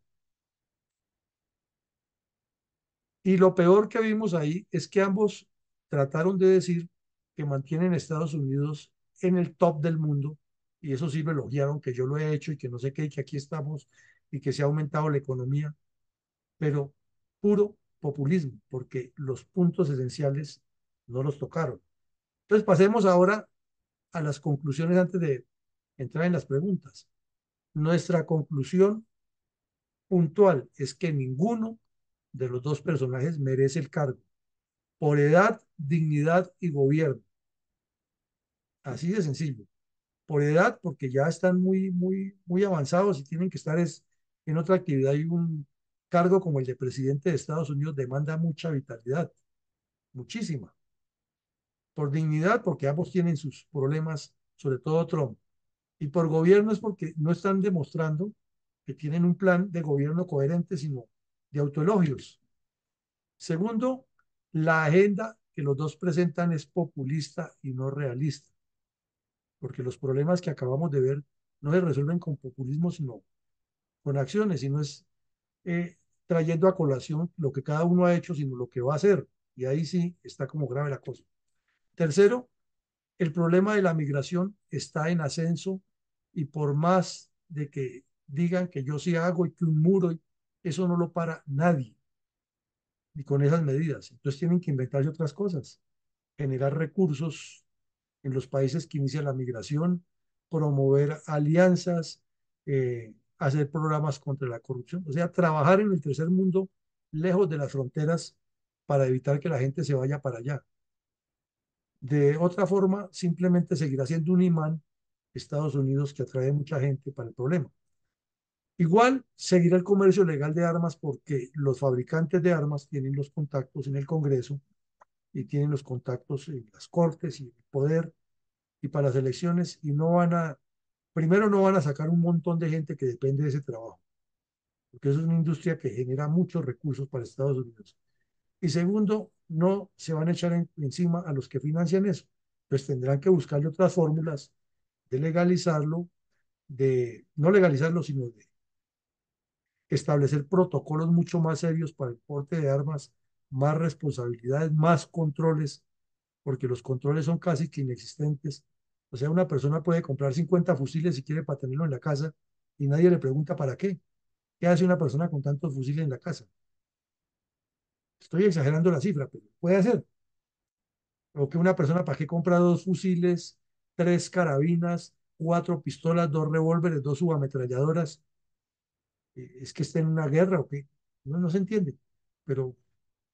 Y lo peor que vimos ahí es que ambos trataron de decir que mantienen a Estados Unidos en el top del mundo y eso sí lo elogiaron, que yo lo he hecho y que no sé qué, y que aquí estamos y que se ha aumentado la economía, pero puro populismo, porque los puntos esenciales no los tocaron. Entonces pasemos ahora a las conclusiones antes de entrar en las preguntas. Nuestra conclusión puntual es que ninguno de los dos personajes merece el cargo por edad, dignidad y gobierno. Así de sencillo por edad, porque ya están muy, muy, muy avanzados y tienen que estar es, en otra actividad y un cargo como el de presidente de Estados Unidos demanda mucha vitalidad, muchísima. Por dignidad, porque ambos tienen sus problemas, sobre todo Trump. Y por gobierno es porque no están demostrando que tienen un plan de gobierno coherente, sino de autoelogios. Segundo, la agenda que los dos presentan es populista y no realista porque los problemas que acabamos de ver no se resuelven con populismo, sino con acciones, y no es eh, trayendo a colación lo que cada uno ha hecho, sino lo que va a hacer. Y ahí sí está como grave la cosa. Tercero, el problema de la migración está en ascenso y por más de que digan que yo sí hago y que un muro, eso no lo para nadie, ni con esas medidas. Entonces tienen que inventarse otras cosas, generar recursos en los países que inician la migración, promover alianzas, eh, hacer programas contra la corrupción, o sea, trabajar en el tercer mundo lejos de las fronteras para evitar que la gente se vaya para allá. De otra forma, simplemente seguirá siendo un imán Estados Unidos que atrae mucha gente para el problema. Igual seguirá el comercio legal de armas porque los fabricantes de armas tienen los contactos en el Congreso y tienen los contactos en las cortes y el poder y para las elecciones y no van a, primero no van a sacar un montón de gente que depende de ese trabajo, porque eso es una industria que genera muchos recursos para Estados Unidos. Y segundo, no se van a echar encima a los que financian eso. pues tendrán que buscarle otras fórmulas de legalizarlo, de no legalizarlo, sino de establecer protocolos mucho más serios para el porte de armas, más responsabilidades, más controles, porque los controles son casi que inexistentes. O sea, una persona puede comprar 50 fusiles si quiere para tenerlo en la casa y nadie le pregunta para qué. ¿Qué hace una persona con tantos fusiles en la casa? Estoy exagerando la cifra, pero puede hacer. O que una persona, ¿para qué compra dos fusiles, tres carabinas, cuatro pistolas, dos revólveres, dos subametralladoras? Eh, ¿Es que está en una guerra o qué? No, no se entiende. Pero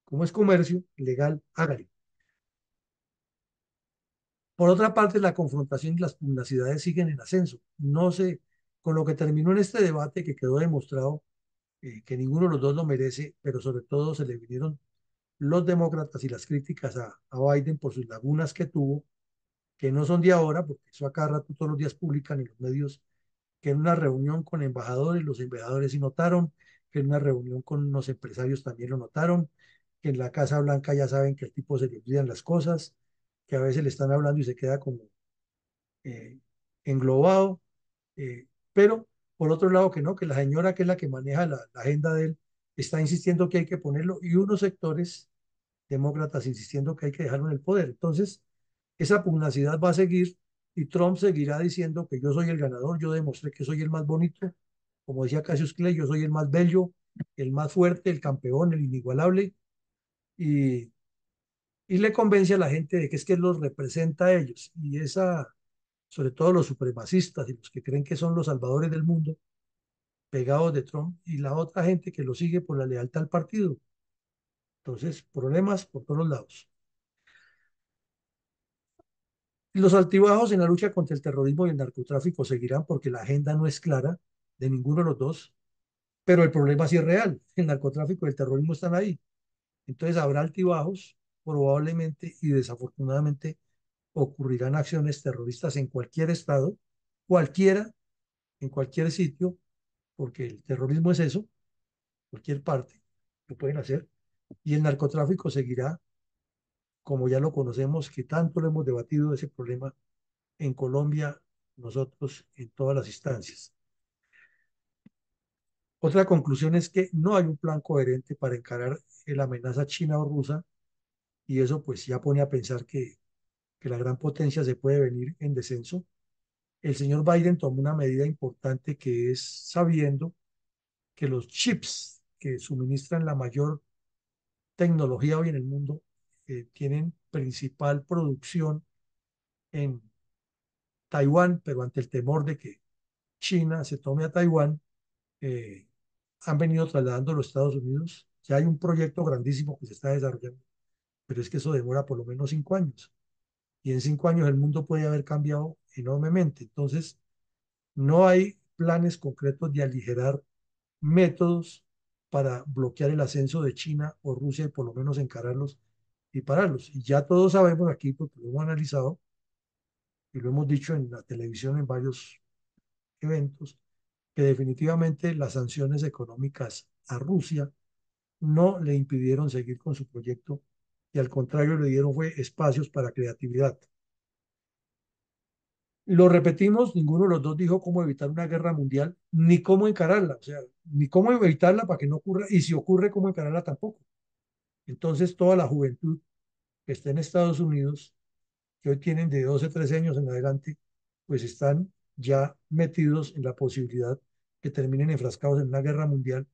como es comercio legal, hágale. Por otra parte, la confrontación y las pugnacidades siguen en ascenso. No sé, con lo que terminó en este debate que quedó demostrado eh, que ninguno de los dos lo merece, pero sobre todo se le vinieron los demócratas y las críticas a, a Biden por sus lagunas que tuvo, que no son de ahora, porque eso acá rato todos los días publican en los medios que en una reunión con embajadores, los embajadores sí notaron, que en una reunión con los empresarios también lo notaron, que en la Casa Blanca ya saben que el tipo se le olvidan las cosas, que a veces le están hablando y se queda como eh, englobado, eh, pero por otro lado que no, que la señora que es la que maneja la, la agenda de él está insistiendo que hay que ponerlo y unos sectores demócratas insistiendo que hay que dejarlo en el poder. Entonces, esa pugnacidad va a seguir y Trump seguirá diciendo que yo soy el ganador, yo demostré que soy el más bonito, como decía Cassius Clay, yo soy el más bello, el más fuerte, el campeón, el inigualable, y, y le convence a la gente de que es que los representa a ellos, y esa, sobre todo los supremacistas y los que creen que son los salvadores del mundo, pegados de Trump, y la otra gente que lo sigue por la lealtad al partido. Entonces, problemas por todos lados. Los altibajos en la lucha contra el terrorismo y el narcotráfico seguirán porque la agenda no es clara de ninguno de los dos, pero el problema sí es real. El narcotráfico y el terrorismo están ahí. Entonces habrá altibajos, probablemente y desafortunadamente ocurrirán acciones terroristas en cualquier estado, cualquiera, en cualquier sitio, porque el terrorismo es eso, cualquier parte, lo pueden hacer, y el narcotráfico seguirá como ya lo conocemos, que tanto lo hemos debatido ese problema en Colombia, nosotros en todas las instancias. Otra conclusión es que no hay un plan coherente para encarar la amenaza china o rusa y eso pues ya pone a pensar que, que la gran potencia se puede venir en descenso. El señor Biden tomó una medida importante que es sabiendo que los chips que suministran la mayor tecnología hoy en el mundo tienen principal producción en Taiwán, pero ante el temor de que China se tome a Taiwán, eh, han venido trasladando a los Estados Unidos. Ya hay un proyecto grandísimo que se está desarrollando, pero es que eso demora por lo menos cinco años. Y en cinco años el mundo puede haber cambiado enormemente. Entonces, no hay planes concretos de aligerar métodos para bloquear el ascenso de China o Rusia y por lo menos encararlos y pararlos. Y ya todos sabemos aquí, porque lo hemos analizado y lo hemos dicho en la televisión en varios eventos, que definitivamente las sanciones económicas a Rusia no le impidieron seguir con su proyecto y al contrario le dieron espacios para creatividad. Lo repetimos, ninguno de los dos dijo cómo evitar una guerra mundial, ni cómo encararla, o sea, ni cómo evitarla para que no ocurra, y si ocurre, cómo encararla tampoco. Entonces, toda la juventud que está en Estados Unidos, que hoy tienen de 12, 13 años en adelante, pues están ya metidos en la posibilidad que terminen enfrascados en una guerra mundial.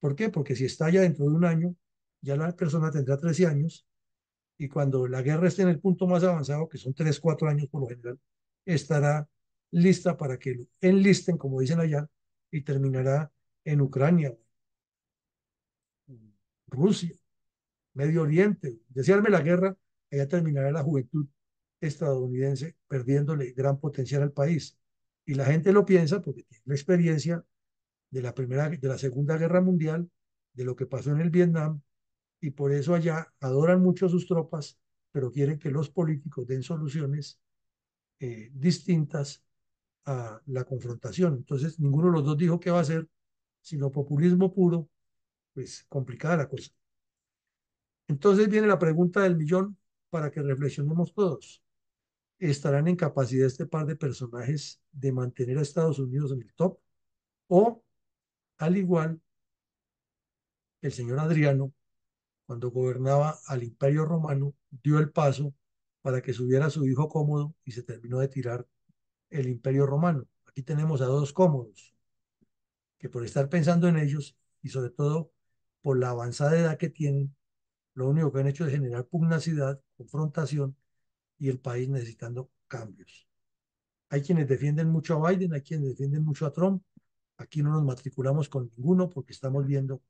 ¿Por qué? Porque si estalla dentro de un año, ya la persona tendrá 13 años y cuando la guerra esté en el punto más avanzado, que son 3, 4 años por lo general, estará lista para que lo enlisten, como dicen allá, y terminará en Ucrania, Rusia, Medio Oriente, desearme la guerra, allá terminará la juventud estadounidense, perdiéndole gran potencial al país. Y la gente lo piensa porque tiene la experiencia de la primera, de la Segunda Guerra Mundial, de lo que pasó en el Vietnam, y por eso allá adoran mucho a sus tropas, pero quieren que los políticos den soluciones eh, distintas a la confrontación. Entonces, ninguno de los dos dijo qué va a hacer, sino populismo puro, pues complicada la cosa. Entonces viene la pregunta del millón para que reflexionemos todos. ¿Estarán en capacidad este par de personajes de mantener a Estados Unidos en el top? ¿O, al igual, el señor Adriano, cuando gobernaba al Imperio Romano, dio el paso para que subiera su hijo cómodo y se terminó de tirar el Imperio Romano? Aquí tenemos a dos cómodos, que por estar pensando en ellos y sobre todo por la avanzada edad que tienen, lo único que han hecho es generar pugnacidad, confrontación y el país necesitando cambios. Hay quienes defienden mucho a Biden, hay quienes defienden mucho a Trump. Aquí no nos matriculamos con ninguno porque estamos viendo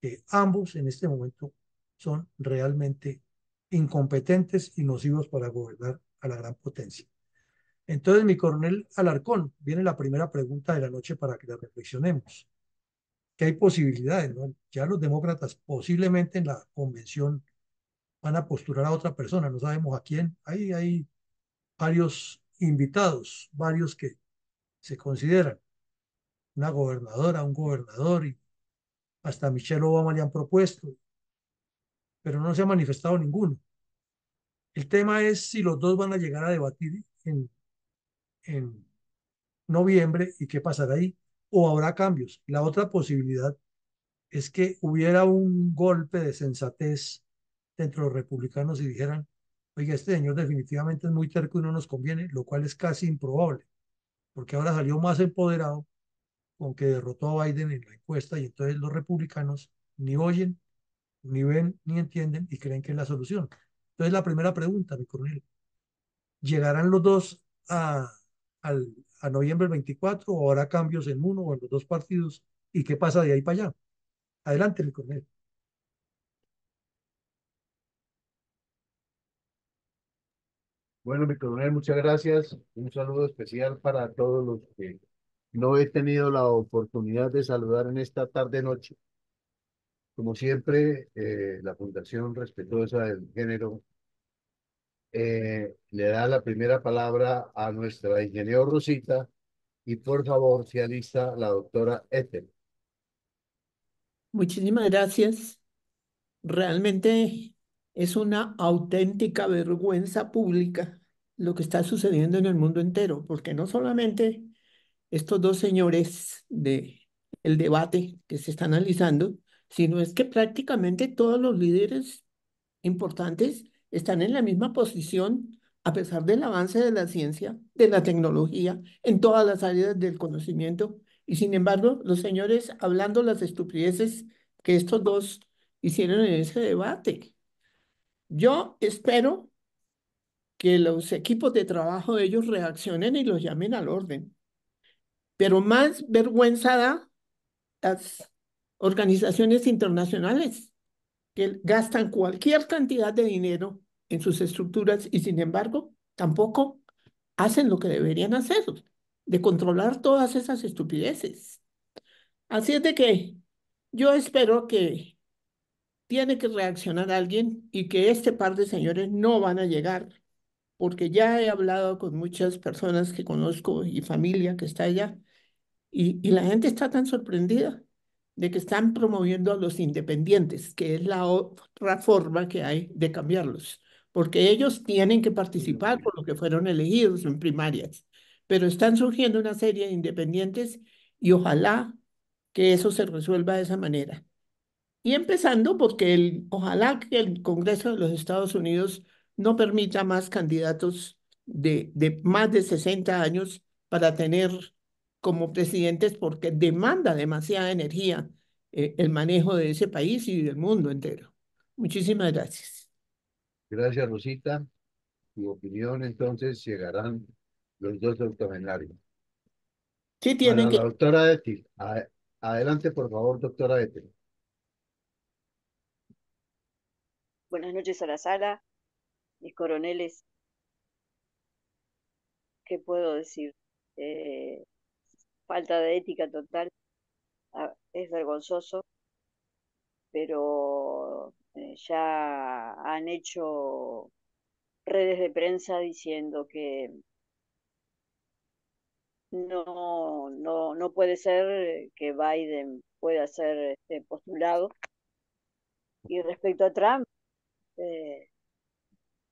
que ambos en este momento son realmente incompetentes y nocivos para gobernar a la gran potencia. Entonces, mi coronel Alarcón, viene la primera pregunta de la noche para que la reflexionemos que hay posibilidades, ¿no? Ya los demócratas posiblemente en la convención van a postular a otra persona, no sabemos a quién. Ahí hay varios invitados, varios que se consideran una gobernadora, un gobernador y hasta Michelle Obama le han propuesto, pero no se ha manifestado ninguno. El tema es si los dos van a llegar a debatir en, en noviembre y qué pasará ahí o habrá cambios. La otra posibilidad es que hubiera un golpe de sensatez dentro de los republicanos y dijeran, oiga, este señor definitivamente es muy terco y no nos conviene, lo cual es casi improbable, porque ahora salió más empoderado con que derrotó a Biden en la encuesta y entonces los republicanos ni oyen, ni ven, ni entienden y creen que es la solución. Entonces la primera pregunta, mi coronel, ¿llegarán los dos a, al, a noviembre 24 o habrá cambios en uno o en los dos partidos y qué pasa de ahí para allá. Adelante, mi coronel. Bueno, mi coronel, muchas gracias. Un saludo especial para todos los que no he tenido la oportunidad de saludar en esta tarde-noche. Como siempre, eh, la Fundación Respetuosa del Género eh, le da la primera palabra a nuestra ingeniero Rosita y por favor sea lista la doctora Ethel. Muchísimas gracias. Realmente es una auténtica vergüenza pública lo que está sucediendo en el mundo entero, porque no solamente estos dos señores de el debate que se está analizando, sino es que prácticamente todos los líderes importantes están en la misma posición a pesar del avance de la ciencia, de la tecnología, en todas las áreas del conocimiento. Y sin embargo, los señores hablando las estupideces que estos dos hicieron en ese debate. Yo espero que los equipos de trabajo de ellos reaccionen y los llamen al orden. Pero más vergüenza da las organizaciones internacionales que gastan cualquier cantidad de dinero en sus estructuras y sin embargo tampoco hacen lo que deberían hacer, de controlar todas esas estupideces. Así es de que yo espero que tiene que reaccionar alguien y que este par de señores no van a llegar, porque ya he hablado con muchas personas que conozco y familia que está allá, y, y la gente está tan sorprendida de que están promoviendo a los independientes, que es la otra forma que hay de cambiarlos, porque ellos tienen que participar por lo que fueron elegidos en primarias, pero están surgiendo una serie de independientes y ojalá que eso se resuelva de esa manera. Y empezando porque el, ojalá que el Congreso de los Estados Unidos no permita más candidatos de, de más de 60 años para tener como presidentes porque demanda demasiada energía eh, el manejo de ese país y del mundo entero. Muchísimas gracias. Gracias, Rosita. Tu opinión, entonces, llegarán los dos octogenarios. Sí, tienen que... La doctora Ethel. Adelante, por favor, doctora Ethel. Buenas noches a la sala, mis coroneles. ¿qué puedo decir? Eh, falta de ética total, es vergonzoso, pero eh, ya han hecho redes de prensa diciendo que no, no, no puede ser que Biden pueda ser este, postulado. Y respecto a Trump, eh,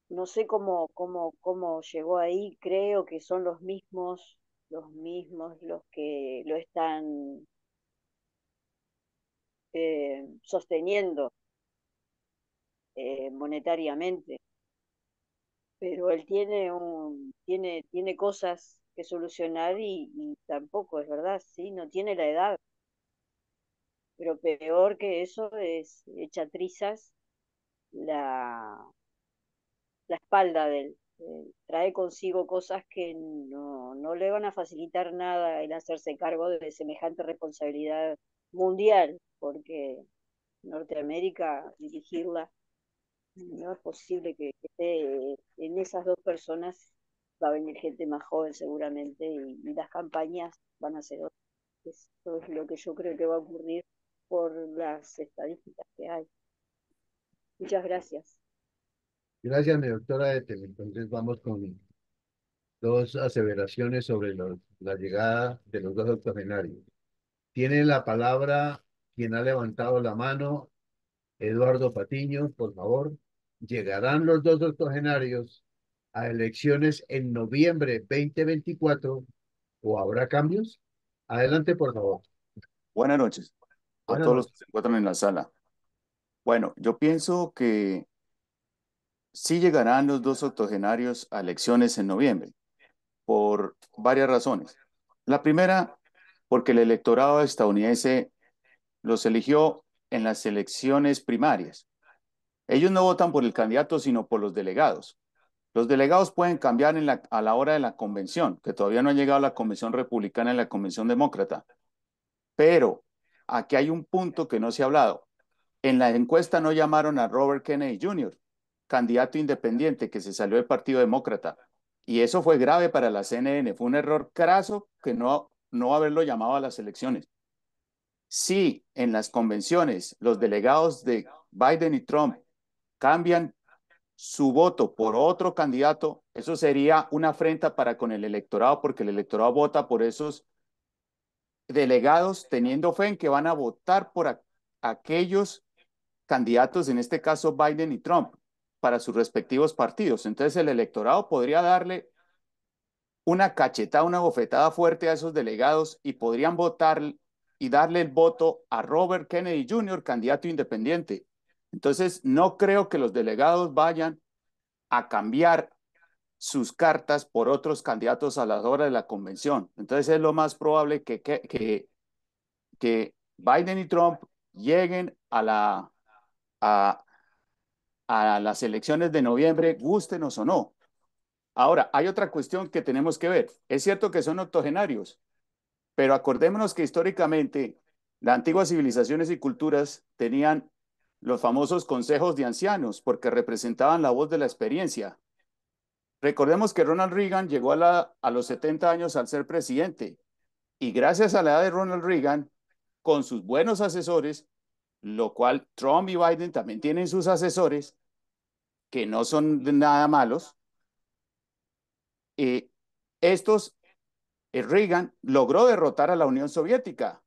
no sé cómo, cómo, cómo llegó ahí, creo que son los mismos, los mismos los que lo están eh, sosteniendo eh, monetariamente. Pero él tiene un, tiene, tiene cosas que solucionar y, tampoco es verdad, sí, no tiene la edad. Pero peor que eso es echa trizas la, la espalda de él. Eh, trae consigo cosas que no, no le van a facilitar nada el hacerse cargo de semejante responsabilidad mundial, porque Norteamérica, dirigirla, no es posible que, esté en esas dos personas, va a venir gente más joven seguramente y, y las campañas van a ser otras. Eso es lo que yo creo que va a ocurrir por las estadísticas que hay. Muchas gracias. Gracias, mi doctora Ethel. Entonces vamos con dos aseveraciones sobre los- la llegada de los dos octogenarios. Tiene la palabra quien ha levantado la mano, Eduardo Patiño, por favor. ¿Llegarán los dos octogenarios a elecciones en noviembre 2024 o habrá cambios? Adelante, por favor. Buenas noches a Buenas todos los noches. que se encuentran en la sala. Bueno, yo pienso que sí llegarán los dos octogenarios a elecciones en noviembre, por varias razones. La primera, porque el electorado estadounidense los eligió en las elecciones primarias. Ellos no votan por el candidato, sino por los delegados. Los delegados pueden cambiar a la hora de la convención, que todavía no ha llegado la convención republicana y la convención demócrata. Pero aquí hay un punto que no se ha hablado. En la encuesta no llamaron a Robert Kennedy Jr., candidato independiente que se salió del Partido Demócrata. Y eso fue grave para la CNN. Fue un error craso que no, no haberlo llamado a las elecciones. Si en las convenciones los delegados de Biden y Trump cambian su voto por otro candidato, eso sería una afrenta para con el electorado, porque el electorado vota por esos delegados teniendo fe en que van a votar por aquellos candidatos, en este caso Biden y Trump, para sus respectivos partidos. Entonces el electorado podría darle una cachetada, una bofetada fuerte a esos delegados y podrían votar y darle el voto a Robert Kennedy Jr., candidato independiente. Entonces no creo que los delegados vayan a cambiar sus cartas por otros candidatos a la hora de la convención. Entonces es lo más probable que, que, que, que Biden y Trump lleguen a, la, a, a las elecciones de noviembre, gustenos o no. Ahora, hay otra cuestión que tenemos que ver. Es cierto que son octogenarios, pero acordémonos que históricamente las antiguas civilizaciones y culturas tenían los famosos consejos de ancianos porque representaban la voz de la experiencia. Recordemos que Ronald Reagan llegó a, la, a los 70 años al ser presidente y gracias a la edad de Ronald Reagan, con sus buenos asesores, lo cual Trump y Biden también tienen sus asesores, que no son nada malos, eh, estos, eh, Reagan logró derrotar a la Unión Soviética,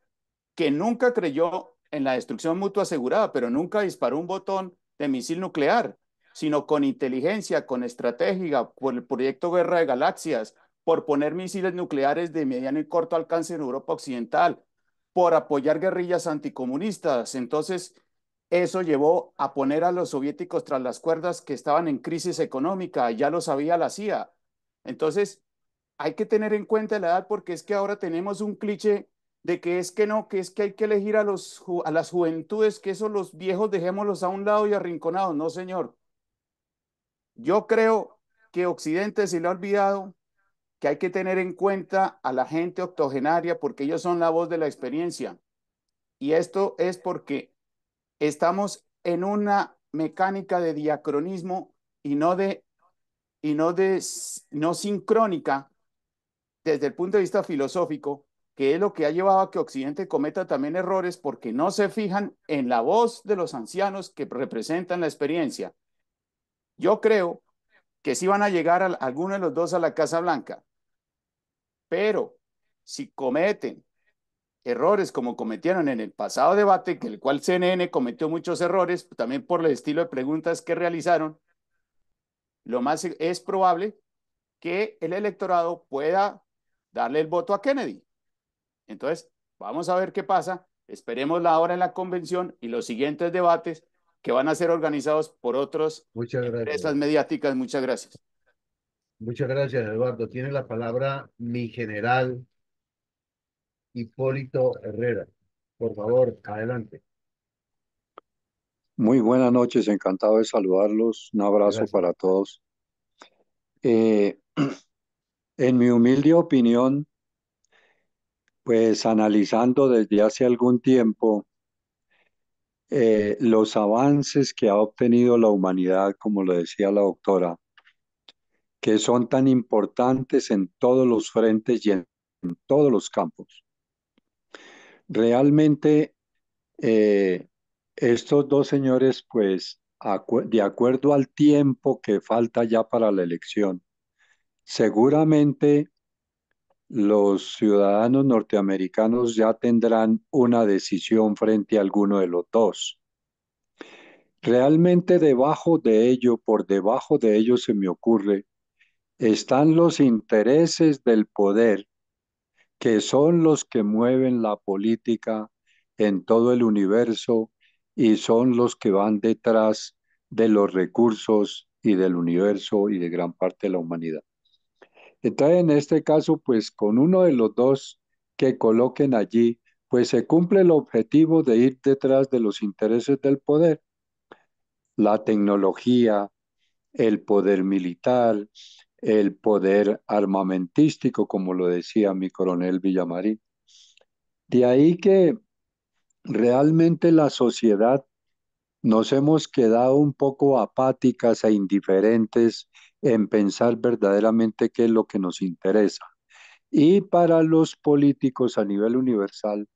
que nunca creyó en la destrucción mutua asegurada, pero nunca disparó un botón de misil nuclear, sino con inteligencia, con estrategia, por el proyecto Guerra de Galaxias, por poner misiles nucleares de mediano y corto alcance en Europa Occidental, por apoyar guerrillas anticomunistas. Entonces, eso llevó a poner a los soviéticos tras las cuerdas que estaban en crisis económica, ya lo sabía la CIA. Entonces, hay que tener en cuenta la edad porque es que ahora tenemos un cliché de que es que no, que es que hay que elegir a, los, a las juventudes, que esos los viejos dejémoslos a un lado y arrinconados. No, señor. Yo creo que Occidente se le ha olvidado que hay que tener en cuenta a la gente octogenaria porque ellos son la voz de la experiencia. Y esto es porque estamos en una mecánica de diacronismo y no de y no de no sincrónica desde el punto de vista filosófico, que es lo que ha llevado a que Occidente cometa también errores porque no se fijan en la voz de los ancianos que representan la experiencia. Yo creo que sí van a llegar a, alguno de los dos a la Casa Blanca, pero si cometen errores como cometieron en el pasado debate, que el cual CNN cometió muchos errores, también por el estilo de preguntas que realizaron, lo más es probable que el electorado pueda darle el voto a Kennedy. Entonces, vamos a ver qué pasa. Esperemos la hora en la convención y los siguientes debates que van a ser organizados por otras empresas mediáticas. Muchas gracias. Muchas gracias, Eduardo. Tiene la palabra mi general Hipólito Herrera. Por favor, adelante. Muy buenas noches, encantado de saludarlos. Un abrazo para todos. Eh, en mi humilde opinión, pues analizando desde hace algún tiempo eh, los avances que ha obtenido la humanidad, como lo decía la doctora, que son tan importantes en todos los frentes y en todos los campos. Realmente, eh, estos dos señores, pues, de acuerdo al tiempo que falta ya para la elección, seguramente los ciudadanos norteamericanos ya tendrán una decisión frente a alguno de los dos. Realmente debajo de ello, por debajo de ello se me ocurre, están los intereses del poder que son los que mueven la política en todo el universo y son los que van detrás de los recursos y del universo y de gran parte de la humanidad. Entonces, en este caso, pues con uno de los dos que coloquen allí, pues se cumple el objetivo de ir detrás de los intereses del poder. La tecnología, el poder militar, el poder armamentístico, como lo decía mi coronel Villamarín. De ahí que realmente la sociedad nos hemos quedado un poco apáticas e indiferentes en pensar verdaderamente qué es lo que nos interesa. Y para los políticos a nivel universal,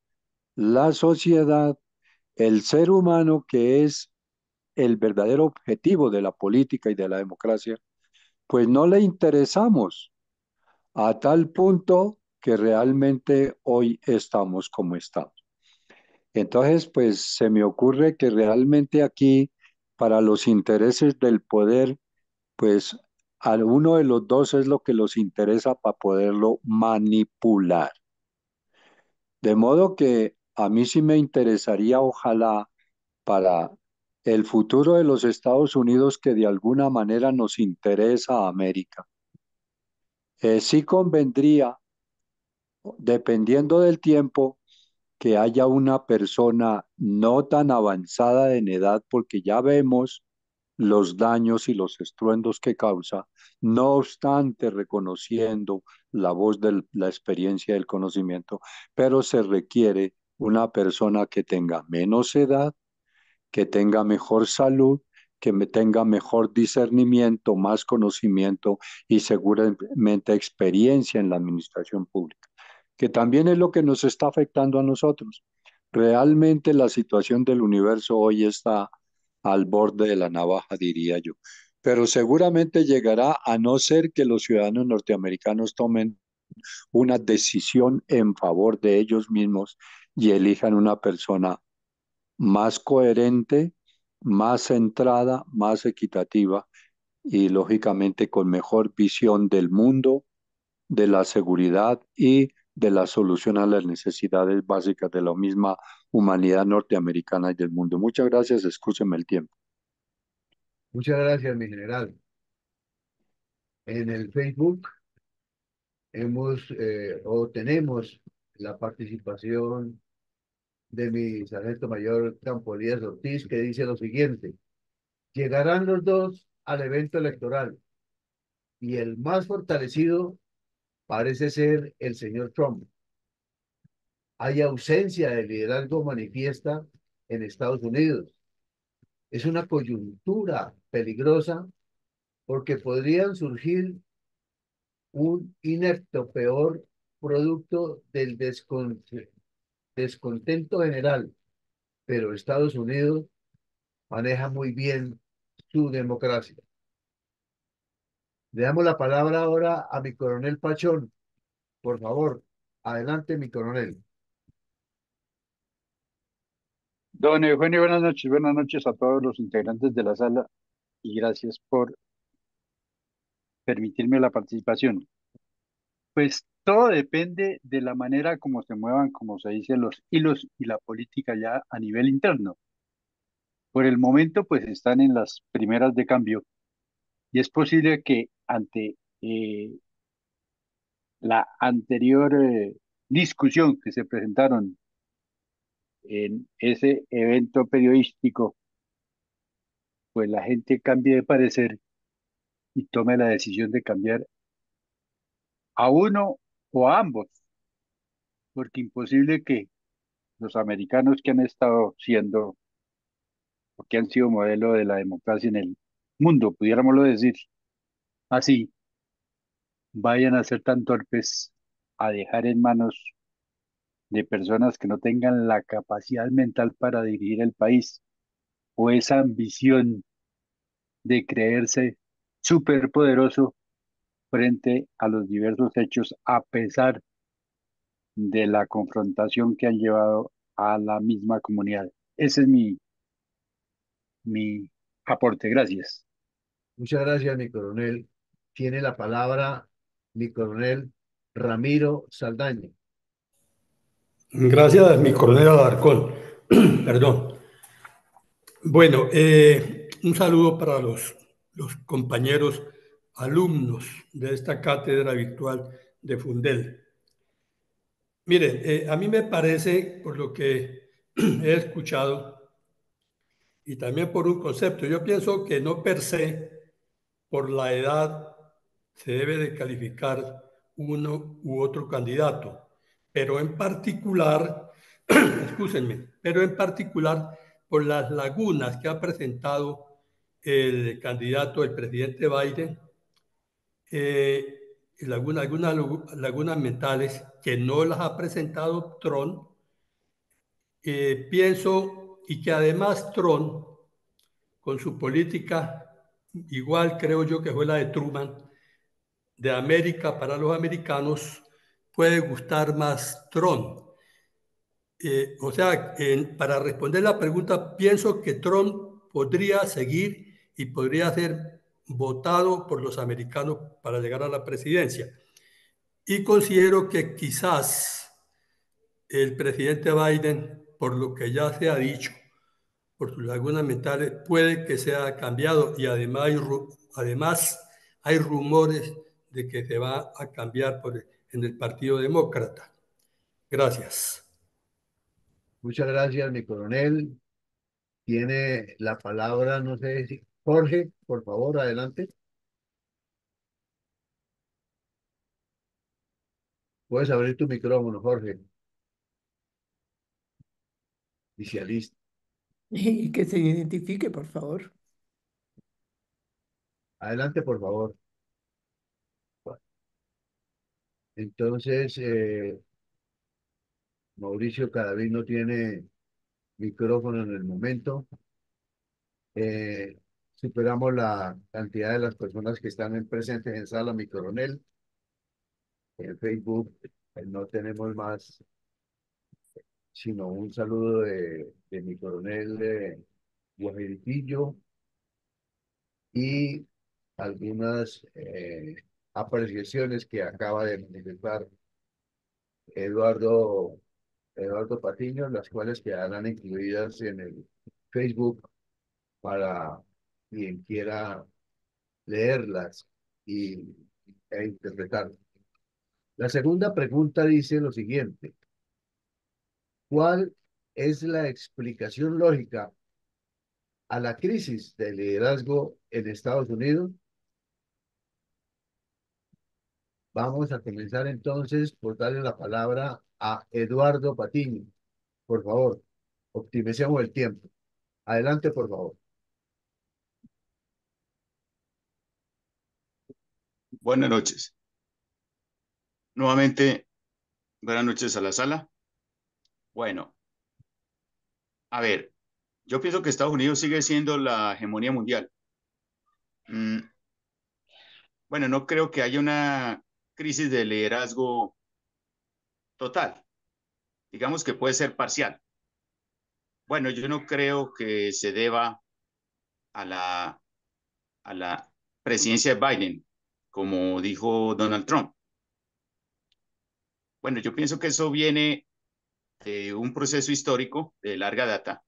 la sociedad, el ser humano que es el verdadero objetivo de la política y de la democracia, pues no le interesamos a tal punto que realmente hoy estamos como estamos. Entonces, pues se me ocurre que realmente aquí, para los intereses del poder, pues a uno de los dos es lo que los interesa para poderlo manipular. De modo que a mí sí me interesaría, ojalá, para el futuro de los Estados Unidos que de alguna manera nos interesa a América. Eh, sí convendría, dependiendo del tiempo, que haya una persona no tan avanzada en edad, porque ya vemos los daños y los estruendos que causa, no obstante reconociendo la voz de la experiencia del conocimiento, pero se requiere una persona que tenga menos edad, que tenga mejor salud, que tenga mejor discernimiento, más conocimiento y seguramente experiencia en la administración pública, que también es lo que nos está afectando a nosotros. Realmente la situación del universo hoy está al borde de la navaja, diría yo. Pero seguramente llegará a no ser que los ciudadanos norteamericanos tomen una decisión en favor de ellos mismos y elijan una persona más coherente, más centrada, más equitativa y lógicamente con mejor visión del mundo, de la seguridad y de la solución a las necesidades básicas de la misma humanidad norteamericana y del mundo. Muchas gracias, escúcheme el tiempo. Muchas gracias, mi general. En el Facebook hemos eh, o tenemos la participación de mi sargento mayor Campolías Ortiz, que dice lo siguiente, llegarán los dos al evento electoral y el más fortalecido parece ser el señor Trump. Hay ausencia de liderazgo manifiesta en Estados Unidos. Es una coyuntura peligrosa porque podrían surgir un inepto, peor producto del descontento general, pero Estados Unidos maneja muy bien su democracia. Le damos la palabra ahora a mi coronel Pachón. Por favor, adelante, mi coronel. Don Eugenio, buenas noches. Buenas noches a todos los integrantes de la sala y gracias por permitirme la participación. Pues todo depende de la manera como se muevan, como se dice, los hilos y la política ya a nivel interno. Por el momento, pues están en las primeras de cambio y es posible que ante eh, la anterior eh, discusión que se presentaron en ese evento periodístico, pues la gente cambie de parecer y tome la decisión de cambiar a uno o a ambos, porque imposible que los americanos que han estado siendo o que han sido modelo de la democracia en el mundo, pudiéramos decir así, vayan a ser tan torpes a dejar en manos de personas que no tengan la capacidad mental para dirigir el país o esa ambición de creerse superpoderoso frente a los diversos hechos a pesar de la confrontación que han llevado a la misma comunidad. Ese es mi, mi aporte. Gracias. Muchas gracias, mi coronel. Tiene la palabra mi coronel Ramiro Saldaña. Gracias, mi coronel Alarcón. Perdón. Bueno, eh, un saludo para los, los compañeros alumnos de esta cátedra virtual de Fundel. Miren, eh, a mí me parece, por lo que he escuchado, y también por un concepto, yo pienso que no per se, por la edad, se debe de calificar uno u otro candidato pero en particular, escúsenme, pero en particular por las lagunas que ha presentado el candidato, el presidente Biden, eh, algunas lagunas mentales que no las ha presentado Trump, eh, pienso, y que además Trump, con su política, igual creo yo que fue la de Truman, de América para los americanos, puede gustar más Tron. Eh, o sea, para responder la pregunta, pienso que Tron podría seguir y podría ser votado por los americanos para llegar a la presidencia. Y considero que quizás el presidente Biden, por lo que ya se ha dicho, por sus lagunas mentales, puede que sea cambiado y además hay, además hay rumores de que se va a cambiar por en el Partido Demócrata. Gracias. Muchas gracias, mi coronel. Tiene la palabra, no sé si Jorge, por favor, adelante. Puedes abrir tu micrófono, Jorge. Inicialista. Y que se identifique, por favor. Adelante, por favor. Entonces, eh, Mauricio Cadavid no tiene micrófono en el momento. Eh, superamos la cantidad de las personas que están presentes en sala, mi coronel. En Facebook eh, no tenemos más, sino un saludo de, mi coronel de Guajiritillo y algunas apreciaciones que acaba de manifestar Eduardo, Eduardo Patiño, las cuales quedarán incluidas en el Facebook para quien quiera leerlas y, e interpretarlas. La segunda pregunta dice lo siguiente. ¿Cuál es la explicación lógica a la crisis de liderazgo en Estados Unidos? Vamos a comenzar entonces por darle la palabra a Eduardo Patiño. Por favor, optimicemos el tiempo. Adelante, por favor. Buenas noches. Nuevamente, buenas noches a la sala. Bueno, a ver, yo pienso que Estados Unidos sigue siendo la hegemonía mundial. Mm, bueno, no creo que haya una crisis de liderazgo total. Digamos que puede ser parcial. Bueno, yo no creo que se deba a la, a la presidencia de Biden, como dijo Donald Trump. Bueno, yo pienso que eso viene de un proceso histórico de larga data,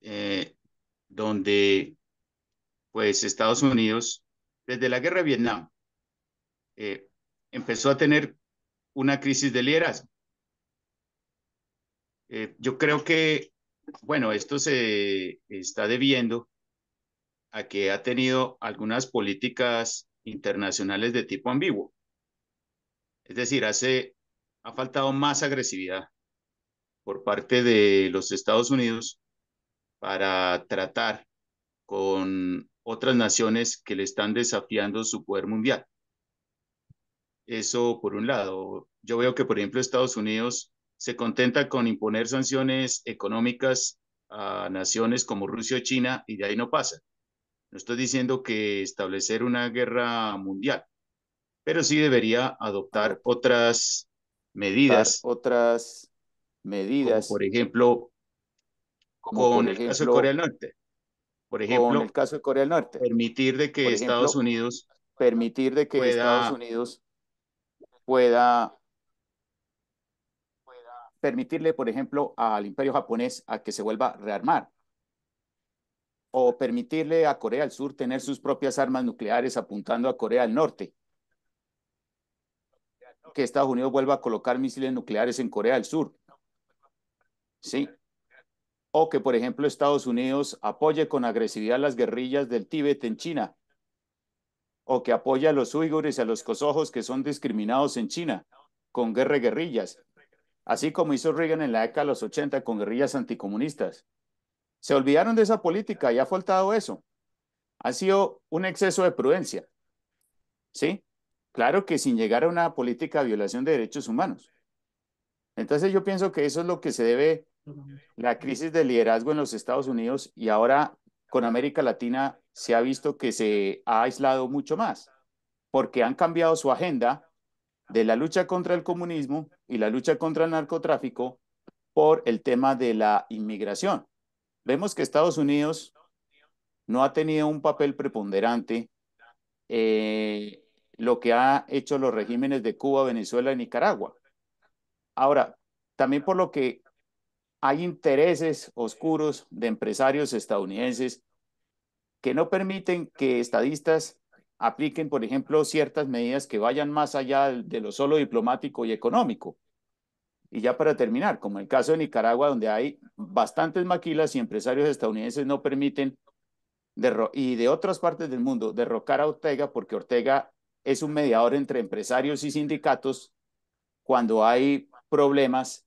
eh, donde pues Estados Unidos, desde la guerra de Vietnam, eh, empezó a tener una crisis de liderazgo. Eh, yo creo que, bueno, esto se está debiendo a que ha tenido algunas políticas internacionales de tipo ambiguo. Es decir, hace, ha faltado más agresividad por parte de los Estados Unidos para tratar con otras naciones que le están desafiando su poder mundial. Eso por un lado. Yo veo que, por ejemplo, Estados Unidos se contenta con imponer sanciones económicas a naciones como Rusia o China y de ahí no pasa. No estoy diciendo que establecer una guerra mundial, pero sí debería adoptar otras medidas. Otras medidas. por ejemplo, como con el caso de Corea del Norte. Por ejemplo, el caso de Corea del Norte. Permitir de que Estados Unidos permitir de que Estados Unidos pueda permitirle, por ejemplo, al imperio japonés a que se vuelva a rearmar o permitirle a Corea del Sur tener sus propias armas nucleares apuntando a Corea del Norte. Que Estados Unidos vuelva a colocar misiles nucleares en Corea del Sur. Sí. O que, por ejemplo, Estados Unidos apoye con agresividad las guerrillas del Tíbet en China. O que apoye a los uigures y a los cosojos que son discriminados en China con guerra guerrillas. Así como hizo Reagan en la década de los 80 con guerrillas anticomunistas. Se olvidaron de esa política y ha faltado eso. Ha sido un exceso de prudencia. ¿Sí? Claro que sin llegar a una política de violación de derechos humanos. Entonces yo pienso que eso es lo que se debe la crisis de liderazgo en los Estados Unidos y ahora con América Latina se ha visto que se ha aislado mucho más porque han cambiado su agenda de la lucha contra el comunismo y la lucha contra el narcotráfico por el tema de la inmigración. Vemos que Estados Unidos no ha tenido un papel preponderante eh, lo que ha hecho los regímenes de Cuba, Venezuela y Nicaragua. Ahora, también por lo que hay intereses oscuros de empresarios estadounidenses que no permiten que estadistas apliquen, por ejemplo, ciertas medidas que vayan más allá de lo solo diplomático y económico. Y ya para terminar, como el caso de Nicaragua, donde hay bastantes maquilas y empresarios estadounidenses no permiten, y de otras partes del mundo, derrocar a Ortega porque Ortega es un mediador entre empresarios y sindicatos cuando hay problemas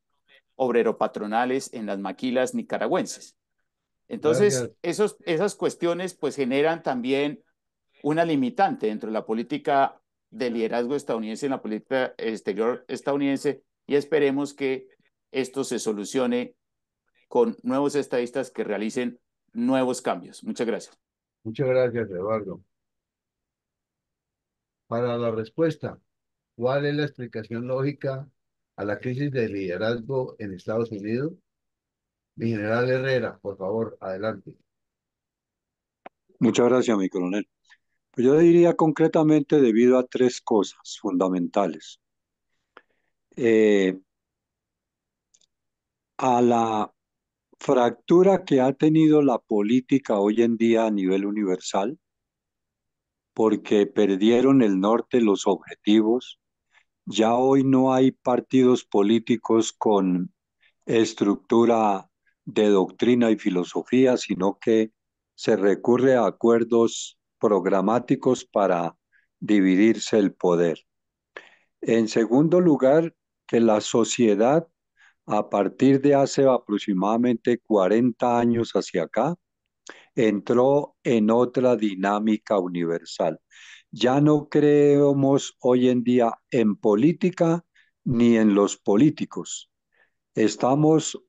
obrero-patronales en las maquilas nicaragüenses. Entonces, esos, esas cuestiones pues generan también una limitante dentro de la política de liderazgo estadounidense en la política exterior estadounidense y esperemos que esto se solucione con nuevos estadistas que realicen nuevos cambios. Muchas gracias. Muchas gracias, Eduardo. Para la respuesta, ¿cuál es la explicación lógica a la crisis de liderazgo en Estados Unidos? Mi general Herrera, por favor, adelante. Muchas gracias, mi coronel. Pues yo diría concretamente debido a tres cosas fundamentales. Eh, a la fractura que ha tenido la política hoy en día a nivel universal, porque perdieron el norte los objetivos. Ya hoy no hay partidos políticos con estructura de doctrina y filosofía, sino que se recurre a acuerdos programáticos para dividirse el poder. En segundo lugar, la sociedad a partir de hace aproximadamente 40 años hacia acá entró en otra dinámica universal. Ya no creemos hoy en día en política ni en los políticos. Estamos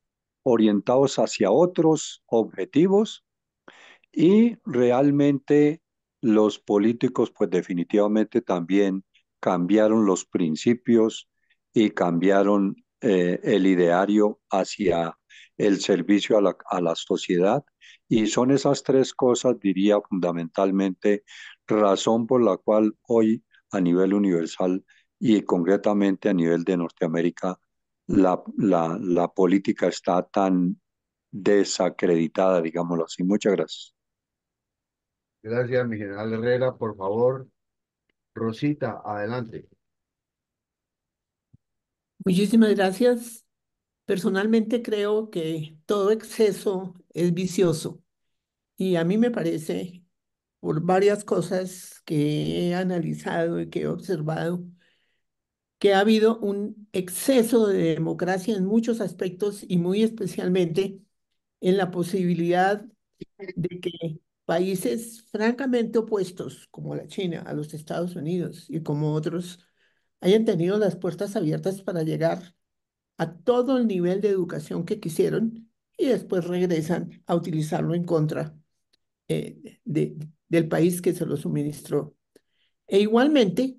orientados hacia otros objetivos y realmente los políticos pues definitivamente también cambiaron los principios y cambiaron eh, el ideario hacia el servicio a la, a la sociedad. Y son esas tres cosas, diría fundamentalmente, razón por la cual hoy a nivel universal y concretamente a nivel de Norteamérica, la, la, la política está tan desacreditada, digámoslo así. Muchas gracias. Gracias, general Herrera. Por favor, Rosita, adelante. Muchísimas gracias. Personalmente creo que todo exceso es vicioso y a mí me parece, por varias cosas que he analizado y que he observado, que ha habido un exceso de democracia en muchos aspectos y muy especialmente en la posibilidad de que países francamente opuestos como la China a los Estados Unidos y como otros hayan tenido las puertas abiertas para llegar a todo el nivel de educación que quisieron y después regresan a utilizarlo en contra eh, de, del país que se lo suministró. E igualmente,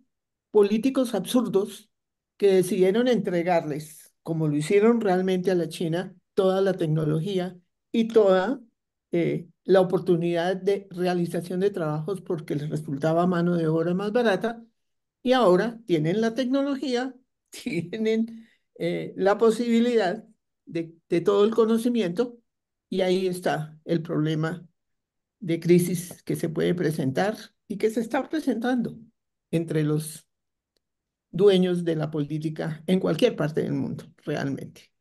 políticos absurdos que decidieron entregarles, como lo hicieron realmente a la China, toda la tecnología y toda eh, la oportunidad de realización de trabajos porque les resultaba mano de obra más barata y ahora tienen la tecnología, tienen eh, la posibilidad de, de todo el conocimiento y ahí está el problema de crisis que se puede presentar y que se está presentando entre los dueños de la política en cualquier parte del mundo, realmente.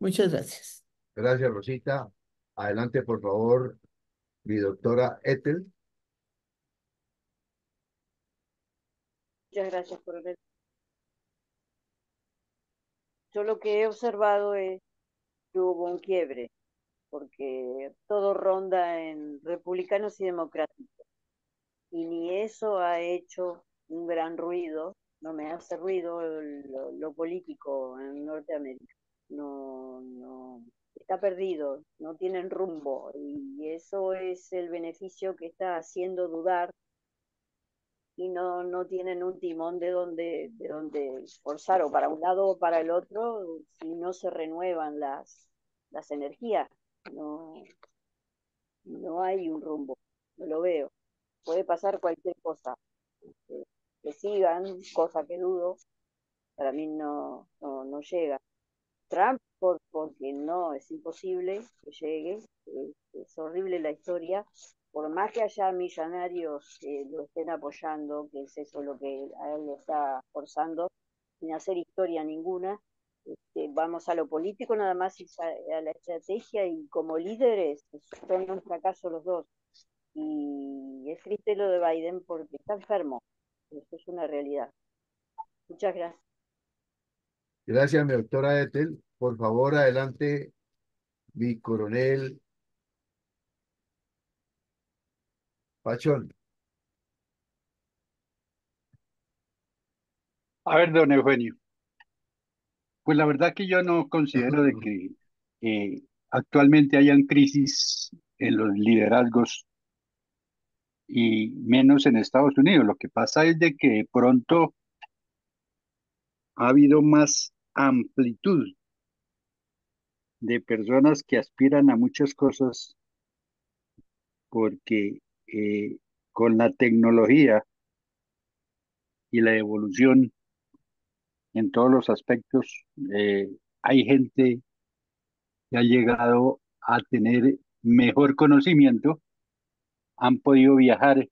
Muchas gracias. Gracias, Rosita. Adelante, por favor, mi doctora Ethel. Muchas gracias por ver. Yo lo que he observado es que hubo un quiebre, porque todo ronda en republicanos y democráticos. Y ni eso ha hecho un gran ruido, no me hace ruido lo, lo político en Norteamérica. No, no, está perdido, no tienen rumbo y eso es el beneficio que está haciendo dudar y no, no tienen un timón de donde, de donde forzar o para un lado o para el otro si no se renuevan las, las energías. No, no hay un rumbo, no lo veo. Puede pasar cualquier cosa. Que, que sigan, cosa que dudo, para mí no, no, no llega. Trump por, porque no, es imposible que llegue, es, horrible la historia, por más que haya millonarios que lo estén apoyando, que es eso lo que a él lo está forzando, sin hacer historia ninguna, este, vamos a lo político nada más y a, la estrategia y como líderes son un fracaso los dos. Y es triste lo de Biden porque está enfermo, eso es una realidad. Muchas gracias. Gracias, mi doctora Ethel. Por favor, adelante, mi coronel Pachón. A ver, don Eugenio. Pues la verdad que yo no considero de que actualmente hayan crisis en los liderazgos y menos en Estados Unidos. Lo que pasa es de que de pronto ha habido más amplitud de personas que aspiran a muchas cosas porque eh, con la tecnología y la evolución en todos los aspectos, eh, hay gente que ha llegado a tener mejor conocimiento, han podido viajar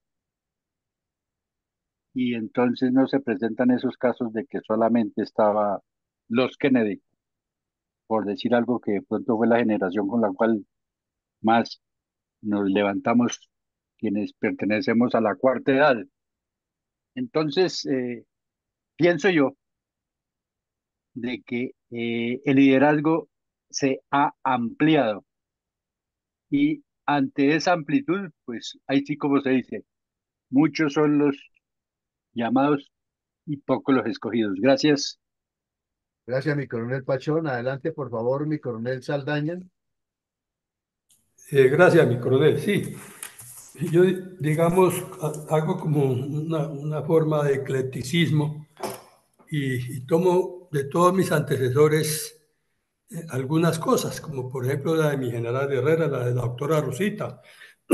y entonces no se presentan esos casos de que solamente estaba los Kennedy por decir algo que de pronto fue la generación con la cual más nos levantamos quienes pertenecemos a la cuarta edad. Entonces, eh, pienso yo de que eh, el liderazgo se ha ampliado y ante esa amplitud, pues ahí sí como se dice, muchos son los llamados y pocos los escogidos. Gracias. Gracias, mi coronel Pachón. Adelante, por favor, mi coronel Saldaña. Eh, gracias, mi coronel. Sí, yo, digamos, hago como una, una forma de eclecticismo y, y, tomo de todos mis antecesores eh, algunas cosas, como por ejemplo la de mi general Herrera, la de la doctora Rosita,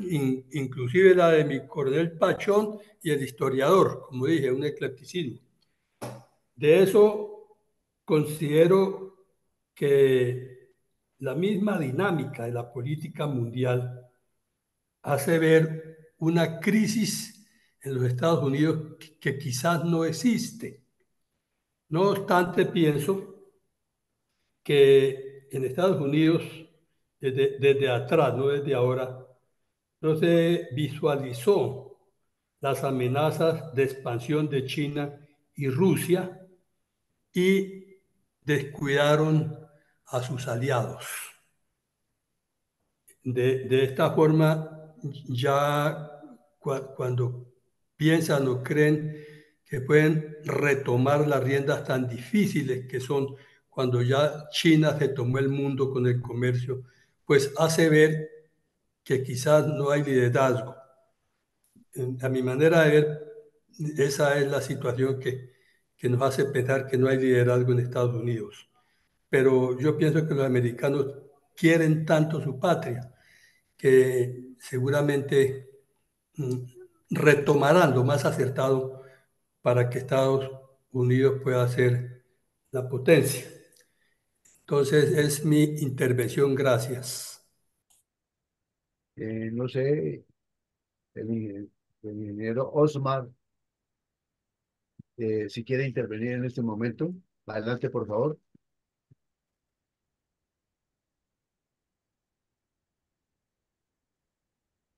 in, inclusive la de mi coronel Pachón y el historiador, como dije, un eclecticismo. De eso considero que la misma dinámica de la política mundial hace ver una crisis en los Estados Unidos que quizás no existe. No obstante, pienso que en Estados Unidos, desde, atrás, no desde ahora, no se visualizó las amenazas de expansión de China y Rusia y descuidaron a sus aliados. De esta forma, ya cu cuando piensan o creen que pueden retomar las riendas tan difíciles que son cuando ya China se tomó el mundo con el comercio, pues hace ver que quizás no hay liderazgo. A mi manera de ver, esa es la situación que, que nos hace pensar que no hay liderazgo en Estados Unidos. Pero yo pienso que los americanos quieren tanto su patria que seguramente mm, retomarán lo más acertado para que Estados Unidos pueda ser la potencia. Entonces es mi intervención. Gracias. Eh, no sé, el, ingeniero Osmar, eh, si quiere intervenir en este momento. Adelante, por favor.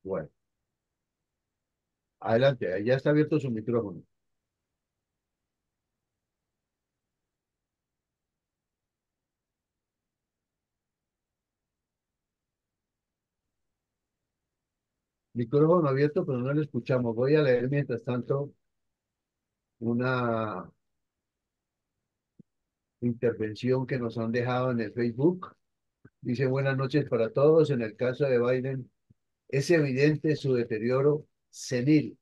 Bueno. Adelante, ya está abierto su micrófono. Micrófono abierto, pero no le escuchamos. Voy a leer mientras tanto una intervención que nos han dejado en el Facebook. Dice buenas noches para todos. En el caso de Biden, es evidente su deterioro senil.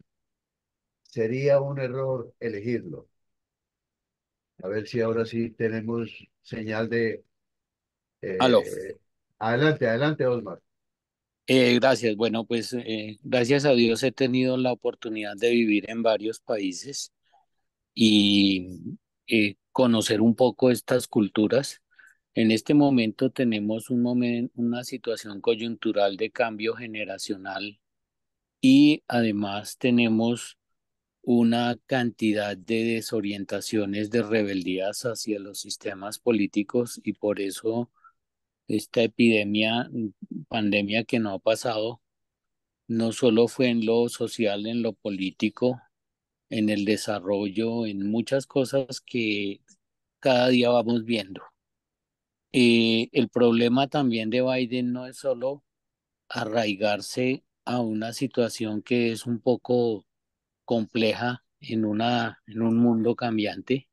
Sería un error elegirlo. A ver si ahora sí tenemos señal de... Eh, Aló. Adelante, adelante, Osmar. Eh, gracias. Bueno, pues eh, gracias a Dios he tenido la oportunidad de vivir en varios países y eh, conocer un poco estas culturas. En este momento tenemos un una situación coyuntural de cambio generacional y además tenemos una cantidad de desorientaciones, de rebeldías hacia los sistemas políticos y por eso esta epidemia, pandemia que no ha pasado, no solo fue en lo social, en lo político, en el desarrollo, en muchas cosas que cada día vamos viendo. El problema también de Biden no es solo arraigarse a una situación que es un poco compleja en, una, en un mundo cambiante,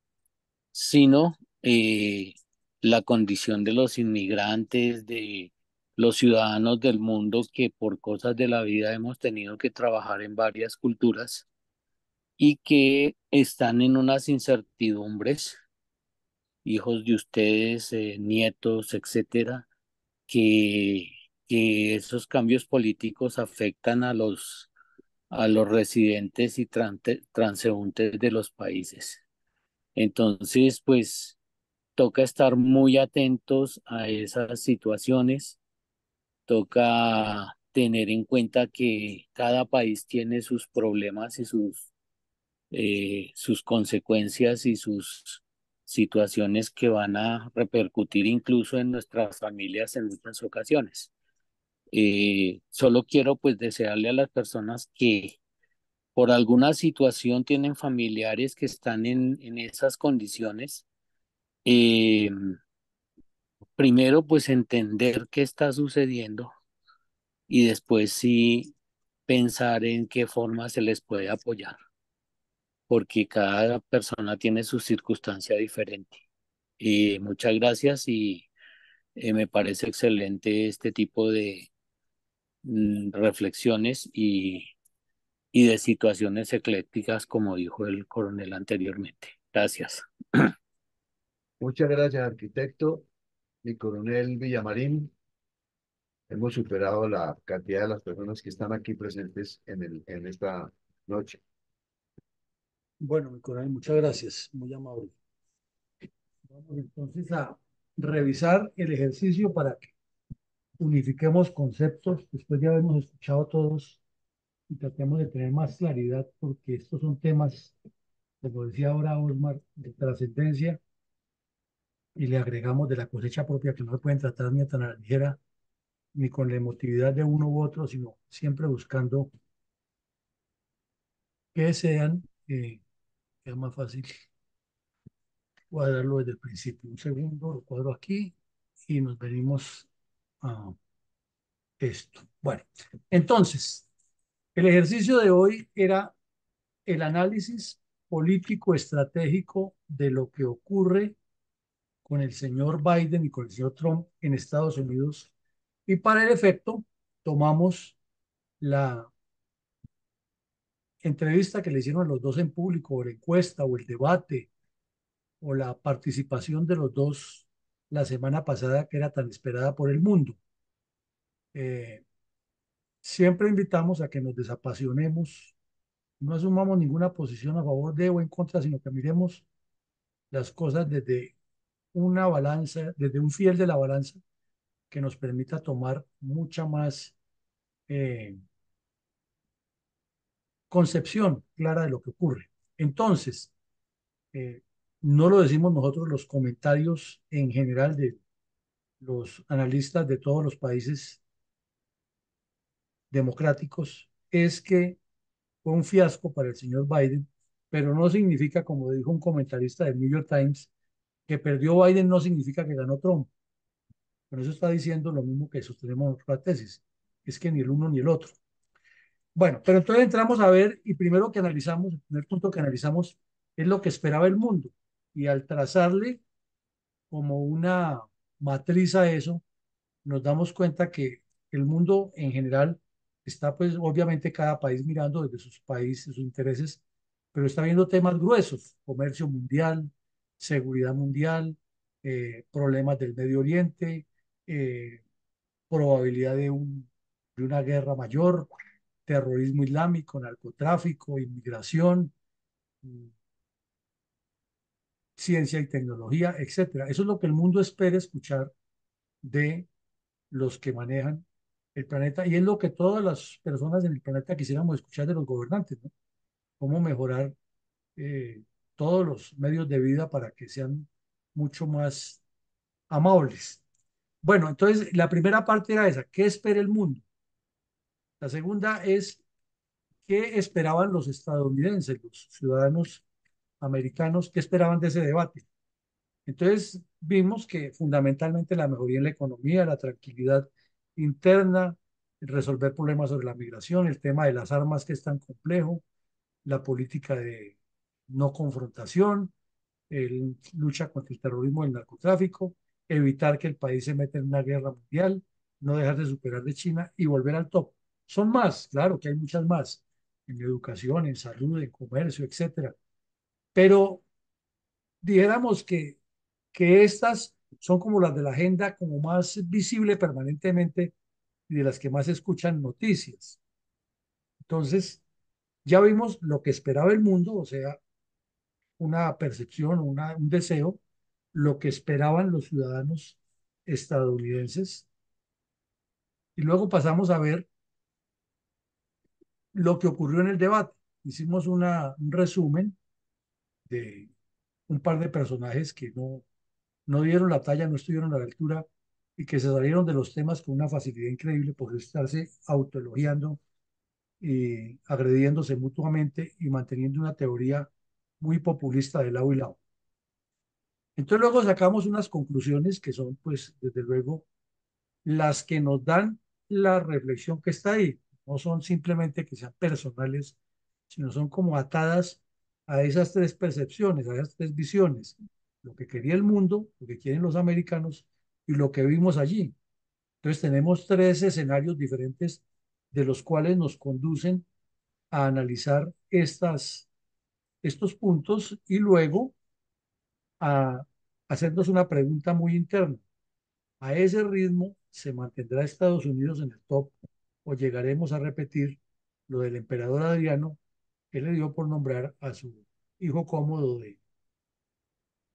sino eh, la condición de los inmigrantes, de los ciudadanos del mundo que por cosas de la vida hemos tenido que trabajar en varias culturas y que están en unas incertidumbres, hijos de ustedes, eh, nietos, etcétera, que, que esos cambios políticos afectan a los, a los residentes y transeúntes de los países. Entonces, pues toca estar muy atentos a esas situaciones, toca tener en cuenta que cada país tiene sus problemas y sus, eh, sus consecuencias y sus situaciones que van a repercutir incluso en nuestras familias en muchas ocasiones. Eh, solo quiero pues desearle a las personas que por alguna situación tienen familiares que están en, en esas condiciones, eh, primero pues entender qué está sucediendo y después sí pensar en qué forma se les puede apoyar. Porque cada persona tiene su circunstancia diferente. Y muchas gracias y eh, me parece excelente este tipo de mm, reflexiones y, y de situaciones eclécticas, como dijo el coronel anteriormente. Gracias. Muchas gracias, arquitecto. Mi coronel Villamarín, hemos superado la cantidad de las personas que están aquí presentes en, el, en esta noche. Bueno, mi coronel, muchas gracias, muy amable. Vamos entonces a revisar el ejercicio para que unifiquemos conceptos. Después ya hemos escuchado todos y tratemos de tener más claridad porque estos son temas, como decía ahora Osmar, de trascendencia y le agregamos de la cosecha propia que no se pueden tratar ni tan a la ligera ni con la emotividad de uno u otro, sino siempre buscando que sean, eh, es más fácil cuadrarlo desde el principio. Un segundo, lo cuadro aquí y nos venimos a esto. Bueno, entonces, el ejercicio de hoy era el análisis político estratégico de lo que ocurre con el señor Biden y con el señor Trump en Estados Unidos. Y para el efecto, tomamos la entrevista que le hicieron los dos en público, o la encuesta, o el debate, o la participación de los dos la semana pasada, que era tan esperada por el mundo. Eh, siempre invitamos a que nos desapasionemos, no asumamos ninguna posición a favor de o en contra, sino que miremos las cosas desde una balanza, desde un fiel de la balanza que nos permita tomar mucha más eh, concepción clara de lo que ocurre. Entonces, eh, no lo decimos nosotros, los comentarios en general de los analistas de todos los países democráticos es que fue un fiasco para el señor Biden, pero no significa, como dijo un comentarista del New York Times, que perdió Biden no significa que ganó Trump. Por eso está diciendo lo mismo que sostenemos en otra tesis, es que ni el uno ni el otro. Bueno, pero entonces entramos a ver y primero que analizamos, el primer punto que analizamos es lo que esperaba el mundo. Y al trazarle como una matriz a eso, nos damos cuenta que el mundo en general está pues obviamente cada país mirando desde sus países, sus intereses, pero está viendo temas gruesos, comercio mundial, seguridad mundial, eh, problemas del Medio Oriente, eh, probabilidad de, un, de una guerra mayor, terrorismo islámico, narcotráfico, inmigración, mm, ciencia y tecnología, etcétera. Eso es lo que el mundo espera escuchar de los que manejan el planeta y es lo que todas las personas en el planeta quisiéramos escuchar de los gobernantes, ¿no? Cómo mejorar eh, todos los medios de vida para que sean mucho más amables. Bueno, entonces la primera parte era esa, ¿qué espera el mundo? La segunda es, ¿qué esperaban los estadounidenses, los ciudadanos americanos, qué esperaban de ese debate? Entonces vimos que fundamentalmente la mejoría en la economía, la tranquilidad interna, resolver problemas sobre la migración, el tema de las armas que es tan complejo, la política de no confrontación, el, lucha contra el terrorismo y el narcotráfico, evitar que el país se meta en una guerra mundial, no dejar de superar de China y volver al top. Son más, claro que hay muchas más, en educación, en salud, en comercio, etcétera. Pero dijéramos que, que estas son como las de la agenda como más visible permanentemente y de las que más escuchan noticias. Entonces, ya vimos lo que esperaba el mundo, o sea, una percepción, una, un deseo, lo que esperaban los ciudadanos estadounidenses. Y luego pasamos a ver lo que ocurrió en el debate. Hicimos una, un resumen de un par de personajes que no, no dieron la talla, no estuvieron a la altura y que se salieron de los temas con una facilidad increíble por estarse autoelogiando y agrediéndose mutuamente y manteniendo una teoría muy populista de lado y lado. Entonces luego sacamos unas conclusiones que son, pues, desde luego, las que nos dan la reflexión que está ahí. No son simplemente que sean personales, sino son como atadas a esas tres percepciones, a esas tres visiones, lo que quería el mundo, lo que quieren los americanos y lo que vimos allí. Entonces tenemos tres escenarios diferentes de los cuales nos conducen a analizar estas, estos puntos y luego a hacernos una pregunta muy interna. ¿A ese ritmo se mantendrá Estados Unidos en el top o llegaremos a repetir lo del emperador Adriano que le dio por nombrar a su hijo cómodo de,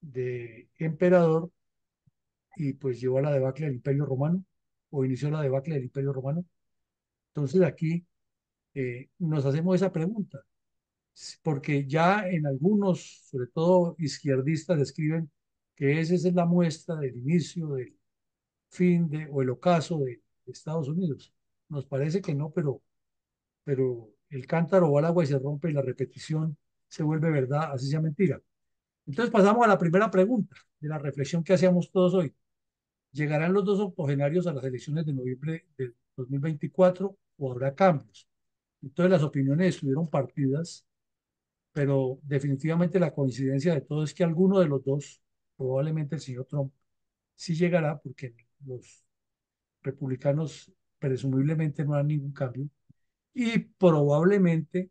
de emperador y pues llevó a la debacle del Imperio Romano o inició la debacle del Imperio Romano. Entonces aquí eh, nos hacemos esa pregunta, porque ya en algunos, sobre todo izquierdistas, escriben que esa es la muestra del inicio del fin de, o el ocaso de, Estados Unidos. Nos parece que no, pero, pero el cántaro va al agua y se rompe y la repetición se vuelve verdad, así sea mentira. Entonces pasamos a la primera pregunta de la reflexión que hacíamos todos hoy. ¿Llegarán los dos octogenarios a las elecciones de noviembre del 2024 o habrá cambios? Entonces las opiniones estuvieron partidas, pero definitivamente la coincidencia de todo es que alguno de los dos, probablemente el señor Trump, sí llegará porque los republicanos presumiblemente no harán ningún cambio y probablemente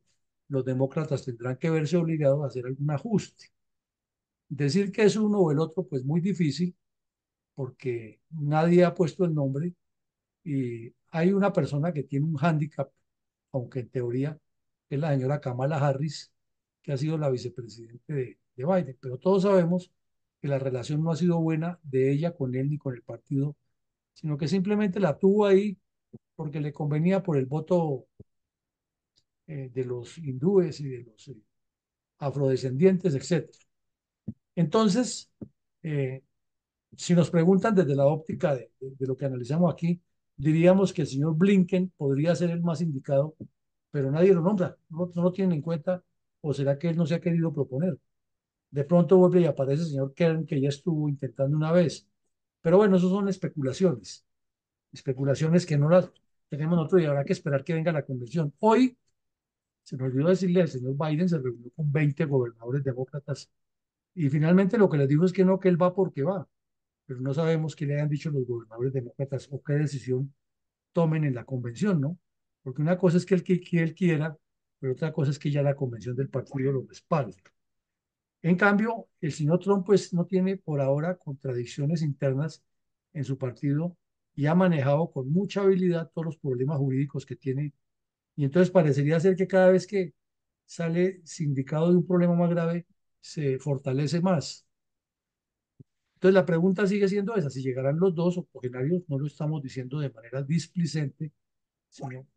los demócratas tendrán que verse obligados a hacer algún ajuste. Decir que es uno o el otro, pues muy difícil, porque nadie ha puesto el nombre y hay una persona que tiene un hándicap, aunque en teoría es la señora Kamala Harris, que ha sido la vicepresidente de, de Biden, pero todos sabemos que la relación no ha sido buena de ella con él ni con el partido, sino que simplemente la tuvo ahí porque le convenía por el voto eh, de los hindúes y de los eh, afrodescendientes, etc. Entonces, eh, si nos preguntan desde la óptica de, lo que analizamos aquí, diríamos que el señor Blinken podría ser el más indicado, pero nadie lo nombra, no, no lo tienen en cuenta, o será que él no se ha querido proponer. De pronto vuelve y aparece el señor Kern, que ya estuvo intentando una vez. Pero bueno, eso son especulaciones. Especulaciones que no las tenemos nosotros y habrá que esperar que venga la convención. Hoy, se nos olvidó decirle, el señor Biden se reunió con 20 gobernadores demócratas y finalmente lo que les dijo es que no, que él va porque va pero no sabemos qué le hayan dicho los gobernadores demócratas o qué decisión tomen en la convención, ¿no? Porque una cosa es que él, que, él quiera, pero otra cosa es que ya la convención del partido lo respalde. En cambio, el señor Trump pues no tiene por ahora contradicciones internas en su partido y ha manejado con mucha habilidad todos los problemas jurídicos que tiene. Y entonces parecería ser que cada vez que sale sindicado de un problema más grave, se fortalece más. Entonces la pregunta sigue siendo esa, si llegarán los dos octogenarios, no lo estamos diciendo de manera displicente, sino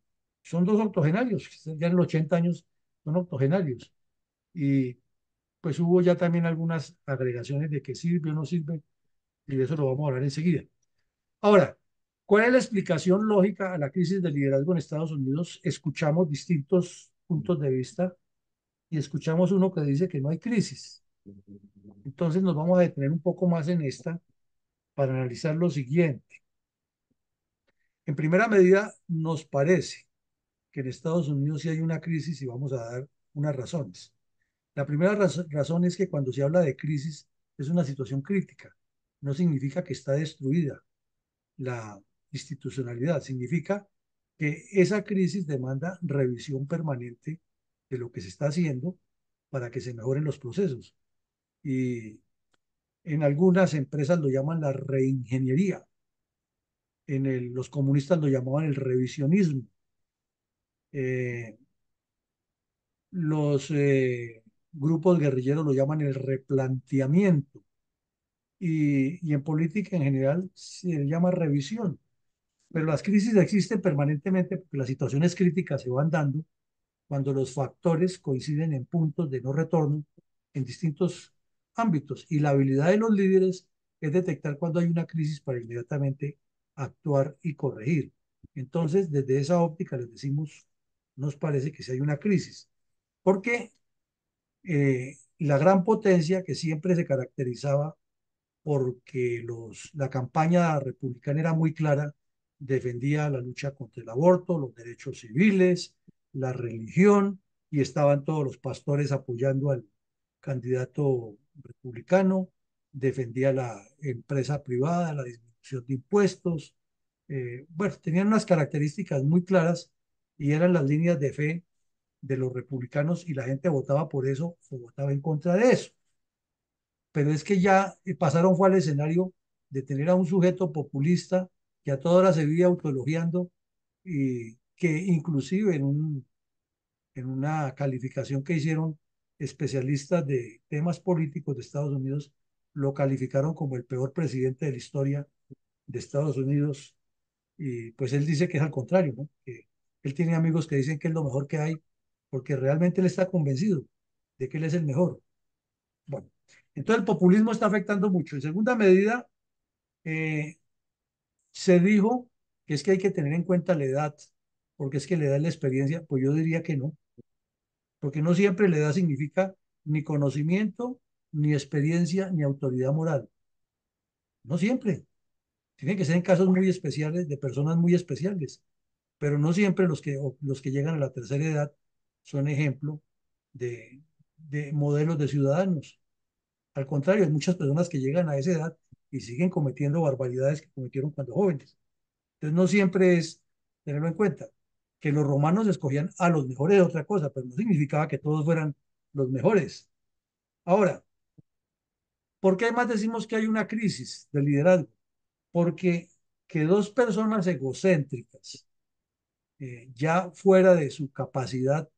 son dos octogenarios, ya en los 80 años son octogenarios. Y pues hubo ya también algunas agregaciones de que sirve o no sirve, y de eso lo vamos a hablar enseguida. Ahora, ¿cuál es la explicación lógica a la crisis de liderazgo en Estados Unidos? Escuchamos distintos puntos de vista y escuchamos uno que dice que no hay crisis. Entonces nos vamos a detener un poco más en esta para analizar lo siguiente. En primera medida, nos parece que en Estados Unidos sí hay una crisis y vamos a dar unas razones. La primera razón es que cuando se habla de crisis es una situación crítica. No significa que está destruida la institucionalidad, significa que esa crisis demanda revisión permanente de lo que se está haciendo para que se mejoren los procesos y en algunas empresas lo llaman la reingeniería. En los comunistas lo llamaban el revisionismo. Eh, los eh, grupos guerrilleros lo llaman el replanteamiento. Y, y en política en general se llama revisión. Pero las crisis existen permanentemente porque las situaciones críticas se van dando cuando los factores coinciden en puntos de no retorno en distintos ámbitos y la habilidad de los líderes es detectar cuando hay una crisis para inmediatamente actuar y corregir. Entonces, desde esa óptica les decimos, nos parece que si hay una crisis, porque eh, la gran potencia que siempre se caracterizaba porque los, la campaña republicana era muy clara, defendía la lucha contra el aborto, los derechos civiles, la religión, y estaban todos los pastores apoyando al, candidato republicano, defendía la empresa privada, la disminución de impuestos. Eh, bueno, tenían unas características muy claras y eran las líneas de fe de los republicanos y la gente votaba por eso o votaba en contra de eso. Pero es que ya eh, pasaron fue al escenario de tener a un sujeto populista que a toda hora se vivía autoelogiando y que inclusive en, un, en una calificación que hicieron especialistas de temas políticos de Estados Unidos, lo calificaron como el peor presidente de la historia de Estados Unidos. Y pues él dice que es al contrario, ¿no? que él tiene amigos que dicen que es lo mejor que hay, porque realmente él está convencido de que él es el mejor. Bueno, entonces el populismo está afectando mucho. En segunda medida, eh, se dijo que es que hay que tener en cuenta la edad, porque es que le da la experiencia, pues yo diría que no, porque no siempre la edad significa ni conocimiento, ni experiencia, ni autoridad moral. No siempre. Tiene que ser en casos muy especiales, de personas muy especiales, pero no siempre los que, los que llegan a la tercera edad son ejemplo de, de modelos de ciudadanos. Al contrario, hay muchas personas que llegan a esa edad y siguen cometiendo barbaridades que cometieron cuando jóvenes. Entonces no siempre es tenerlo en cuenta. Que los romanos escogían a los mejores de otra cosa, pero no significaba que todos fueran los mejores. Ahora, ¿por qué además decimos que hay una crisis de liderazgo? Porque que dos personas egocéntricas, eh, ya fuera de su capacidad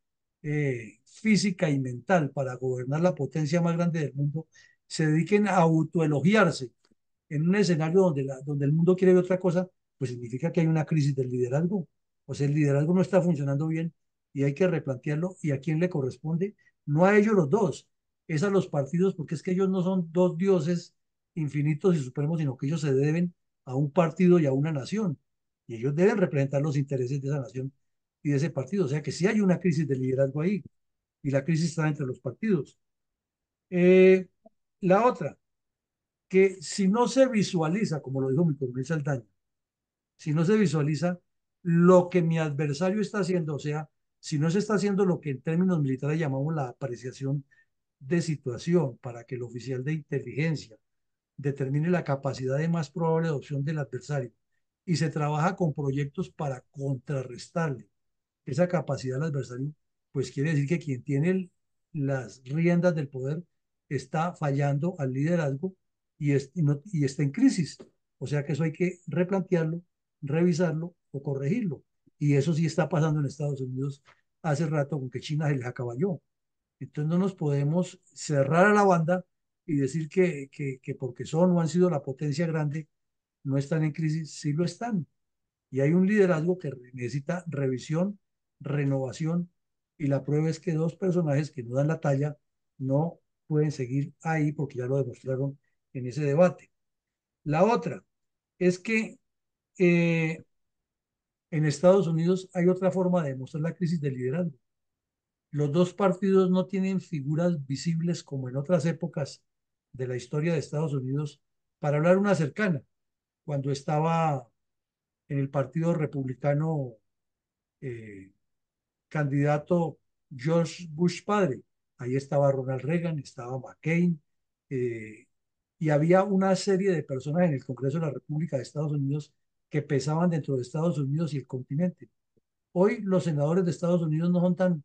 eh, física y mental para gobernar la potencia más grande del mundo, se dediquen a autoelogiarse en un escenario donde, donde el mundo quiere ver otra cosa, pues significa que hay una crisis del liderazgo. O sea, el liderazgo no está funcionando bien y hay que replantearlo. ¿Y a quién le corresponde? No a ellos los dos, es a los partidos, porque es que ellos no son dos dioses infinitos y supremos, sino que ellos se deben a un partido y a una nación. Y ellos deben representar los intereses de esa nación y de ese partido. O sea que sí hay una crisis de liderazgo ahí. Y la crisis está entre los partidos. Eh, la otra, que si no se visualiza, como lo dijo mi coronel Saldaña, si no se visualiza lo que mi adversario está haciendo, o sea, si no se está haciendo lo que en términos militares llamamos la apreciación de situación para que el oficial de inteligencia determine la capacidad de más probable adopción del adversario y se trabaja con proyectos para contrarrestarle esa capacidad del adversario, pues quiere decir que quien tiene las riendas del poder está fallando al liderazgo y, y, está en crisis. O sea que eso hay que replantearlo, revisarlo o corregirlo. Y eso sí está pasando en Estados Unidos hace rato con que China se les acaballó. Entonces no nos podemos cerrar a la banda y decir que, que, que porque son o han sido la potencia grande, no están en crisis, sí lo están. Y hay un liderazgo que necesita revisión, renovación, y la prueba es que dos personajes que no dan la talla no pueden seguir ahí porque ya lo demostraron en ese debate. La otra es que eh, en Estados Unidos hay otra forma de demostrar la crisis del liderazgo. Los dos partidos no tienen figuras visibles como en otras épocas de la historia de Estados Unidos. Para hablar una cercana, cuando estaba en el Partido Republicano eh, candidato George Bush padre, ahí estaba Ronald Reagan, estaba McCain, eh, y había una serie de personas en el Congreso de la República de Estados Unidos que pesaban dentro de Estados Unidos y el continente. Hoy los senadores de Estados Unidos no son tan,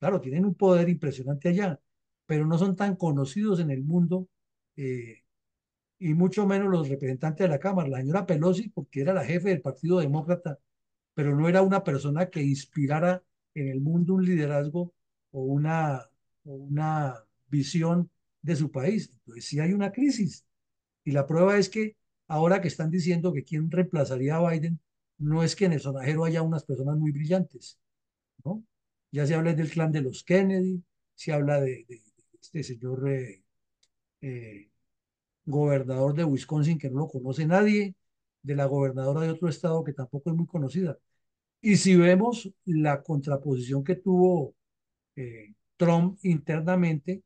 claro, tienen un poder impresionante allá, pero no son tan conocidos en el mundo eh, y mucho menos los representantes de la Cámara. La señora Pelosi, porque era la jefe del Partido Demócrata, pero no era una persona que inspirara en el mundo un liderazgo o una, o una visión de su país. Entonces sí hay una crisis. Y la prueba es que ahora que están diciendo que quién reemplazaría a Biden, no es que en el sonajero haya unas personas muy brillantes, ¿no? Ya se habla del clan de los Kennedy, se habla de, este señor eh, eh, gobernador de Wisconsin que no lo conoce nadie, de la gobernadora de otro estado que tampoco es muy conocida. Y si vemos la contraposición que tuvo eh, Trump internamente,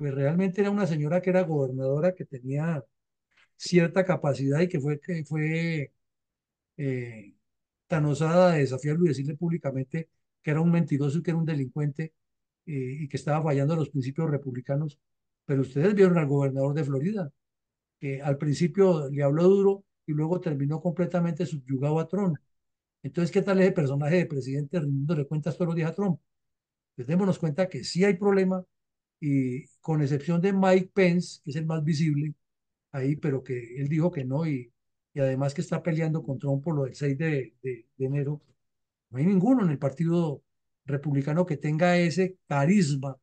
pues realmente era una señora que era gobernadora, que tenía cierta capacidad y que fue, que fue eh, tan osada de desafiarlo y decirle públicamente que era un mentiroso y que era un delincuente eh, y que estaba fallando los principios republicanos, Pero ustedes vieron al gobernador de Florida, que al principio le habló duro y luego terminó completamente subyugado a Trump. Entonces, ¿qué tal ese personaje de presidente rindiéndole cuentas todos los días a Trump? Pues démonos cuenta que sí hay problema y con excepción de Mike Pence, que es el más visible ahí, pero que él dijo que no y, y además que está peleando con Trump por lo del 6 de, de, enero, no hay ninguno en el Partido Republicano que tenga ese carisma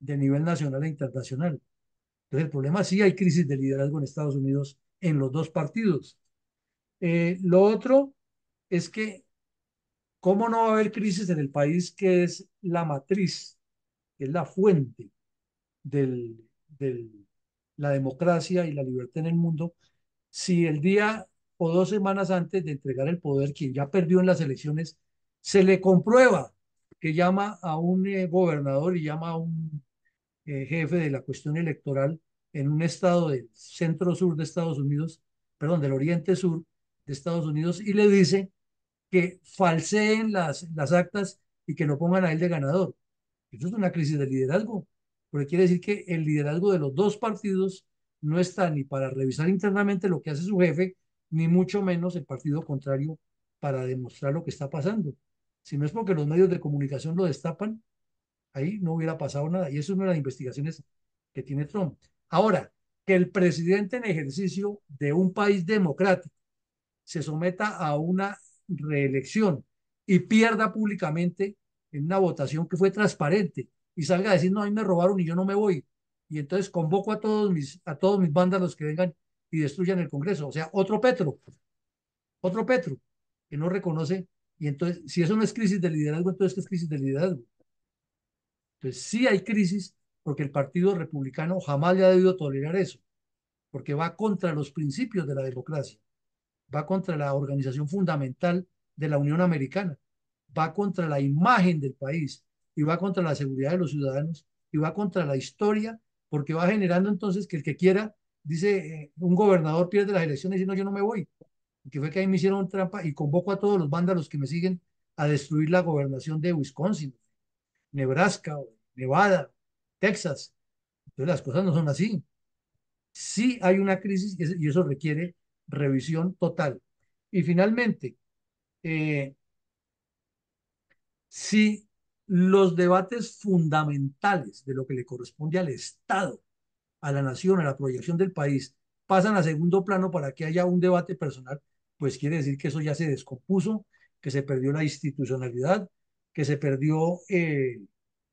de nivel nacional e internacional. Entonces, el problema sí hay crisis de liderazgo en Estados Unidos en los dos partidos. Eh, lo otro es que, ¿cómo no va a haber crisis en el país que es la matriz, que es la fuente de del, la democracia y la libertad en el mundo, si el día o dos semanas antes de entregar el poder, quien ya perdió en las elecciones, se le comprueba que llama a un eh, gobernador y llama a un eh, jefe de la cuestión electoral en un estado del centro sur de Estados Unidos, perdón, del oriente sur de Estados Unidos, y le dice que falseen las, las actas y que lo pongan a él de ganador. Eso es una crisis de liderazgo, porque quiere decir que el liderazgo de los dos partidos no está ni para revisar internamente lo que hace su jefe, ni mucho menos el partido contrario para demostrar lo que está pasando. Si no es porque los medios de comunicación lo destapan, ahí no hubiera pasado nada. Y eso es una de las investigaciones que tiene Trump. Ahora, que el presidente en ejercicio de un país democrático se someta a una reelección y pierda públicamente en una votación que fue transparente y salga a decir, no, a mí me robaron y yo no me voy. Y entonces convoco a todos mis, a todos mis vándalos que vengan y destruyan el Congreso. O sea, otro Petro, otro Petro, que no reconoce. Y entonces, si eso no es crisis de liderazgo, entonces ¿qué es crisis de liderazgo? Entonces, sí hay crisis porque el Partido Republicano jamás le ha debido tolerar eso, porque va contra los principios de la democracia, va contra la organización fundamental de la Unión Americana, va contra la imagen del país y va contra la seguridad de los ciudadanos y va contra la historia, porque va generando entonces que el que quiera, dice, eh, un gobernador pierde las elecciones y no, yo no me voy, que fue que ahí me hicieron trampa y convoco a todos los vándalos que me siguen a destruir la gobernación de Wisconsin, Nebraska, Nevada, Texas. Entonces las cosas no son así. Sí hay una crisis y eso requiere revisión total. Y finalmente, eh, si los debates fundamentales de lo que le corresponde al Estado, a la nación, a la proyección del país, pasan a segundo plano para que haya un debate personal, pues quiere decir que eso ya se descompuso, que se perdió la institucionalidad, que se perdió eh,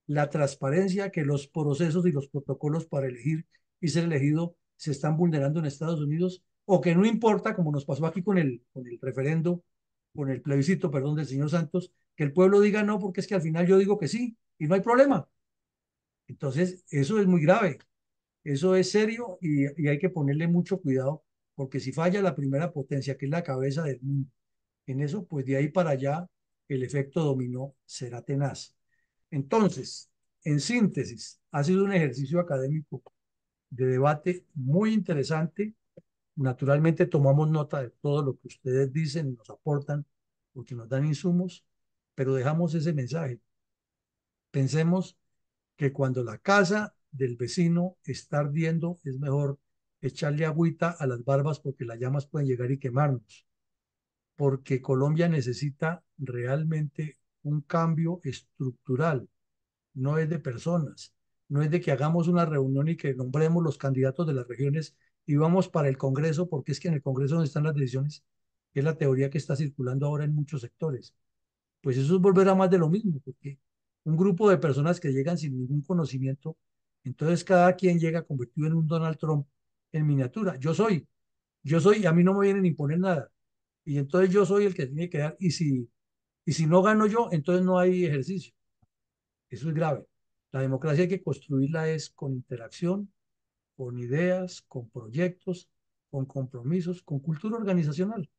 la transparencia, que los procesos y los protocolos para elegir y ser elegido se están vulnerando en Estados Unidos, o que no importa, como nos pasó aquí con el, con el referendo, con el plebiscito, perdón, del señor Santos, que el pueblo diga no, porque es que al final yo digo que sí, y no hay problema. Entonces, eso es muy grave, eso es serio y, y hay que ponerle mucho cuidado, porque si falla la primera potencia, que es la cabeza del mundo, en eso, pues de ahí para allá el efecto dominó será tenaz. Entonces, en síntesis, ha sido un ejercicio académico de debate muy interesante. Naturalmente tomamos nota de todo lo que ustedes dicen, nos aportan, porque nos dan insumos, pero dejamos ese mensaje. Pensemos que cuando la casa del vecino está ardiendo, es mejor echarle agüita a las barbas porque las llamas pueden llegar y quemarnos. Porque Colombia necesita realmente un cambio estructural, no es de personas, no es de que hagamos una reunión y que nombremos los candidatos de las regiones y vamos para el Congreso, porque es que en el Congreso donde están las decisiones, es la teoría que está circulando ahora en muchos sectores. Pues eso es volver a más de lo mismo, porque un grupo de personas que llegan sin ningún conocimiento, entonces cada quien llega convertido en un Donald Trump en miniatura. Yo soy, yo soy y a mí no me vienen a imponer nada. Y entonces yo soy el que tiene que dar. Y si y si no gano yo, entonces no hay ejercicio. Eso es grave. La democracia hay que construirla es con interacción, con ideas, con proyectos, con compromisos, con cultura organizacional.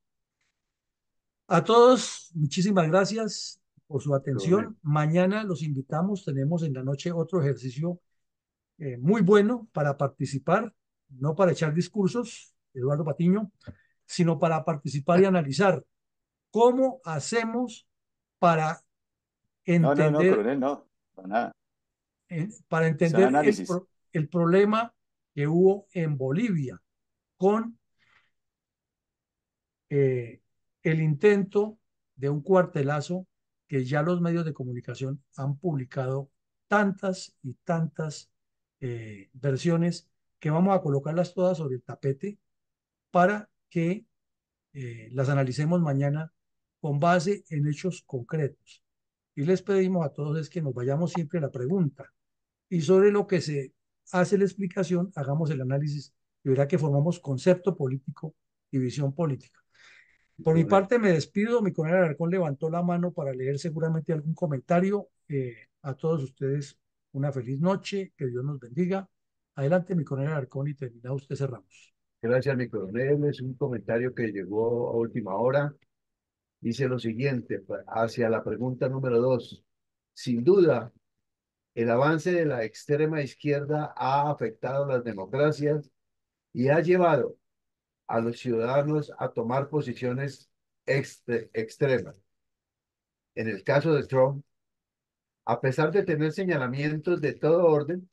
A todos, muchísimas gracias por su atención. Mañana los invitamos. Tenemos en la noche otro ejercicio eh, muy bueno para participar, no para echar discursos, Eduardo Patiño, sino para participar y analizar cómo hacemos para entender, no, no, no, coronel, no, nada. Eh, para entender el, el problema que hubo en Bolivia con eh, el intento de un cuartelazo que ya los medios de comunicación han publicado tantas y tantas eh, versiones que vamos a colocarlas todas sobre el tapete para que eh, las analicemos mañana con base en hechos concretos. Y les pedimos a todos es que nos vayamos siempre a la pregunta y sobre lo que se hace la explicación, hagamos el análisis y verá que formamos concepto político y visión política. Por mi parte me despido, mi coronel Alarcón levantó la mano para leer seguramente algún comentario. Eh, a todos ustedes una feliz noche, que Dios nos bendiga. Adelante, mi coronel Alarcón, y terminado usted cerramos. Gracias, mi coronel. Es un comentario que llegó a última hora. Dice lo siguiente, hacia la pregunta número dos. Sin duda, el avance de la extrema izquierda ha afectado las democracias y ha llevado a los ciudadanos a tomar posiciones extremas. En el caso de Trump, a pesar de tener señalamientos de todo orden,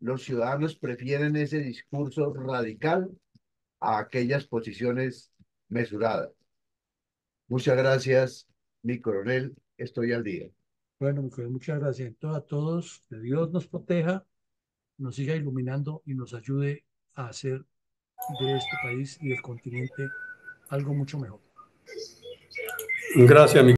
los ciudadanos prefieren ese discurso radical a aquellas posiciones mesuradas. Muchas gracias, mi coronel. Estoy al día. Bueno, muchas gracias. A todos, que Dios nos proteja, nos siga iluminando y nos ayude a hacer de este país y del continente algo mucho mejor. Gracias, mi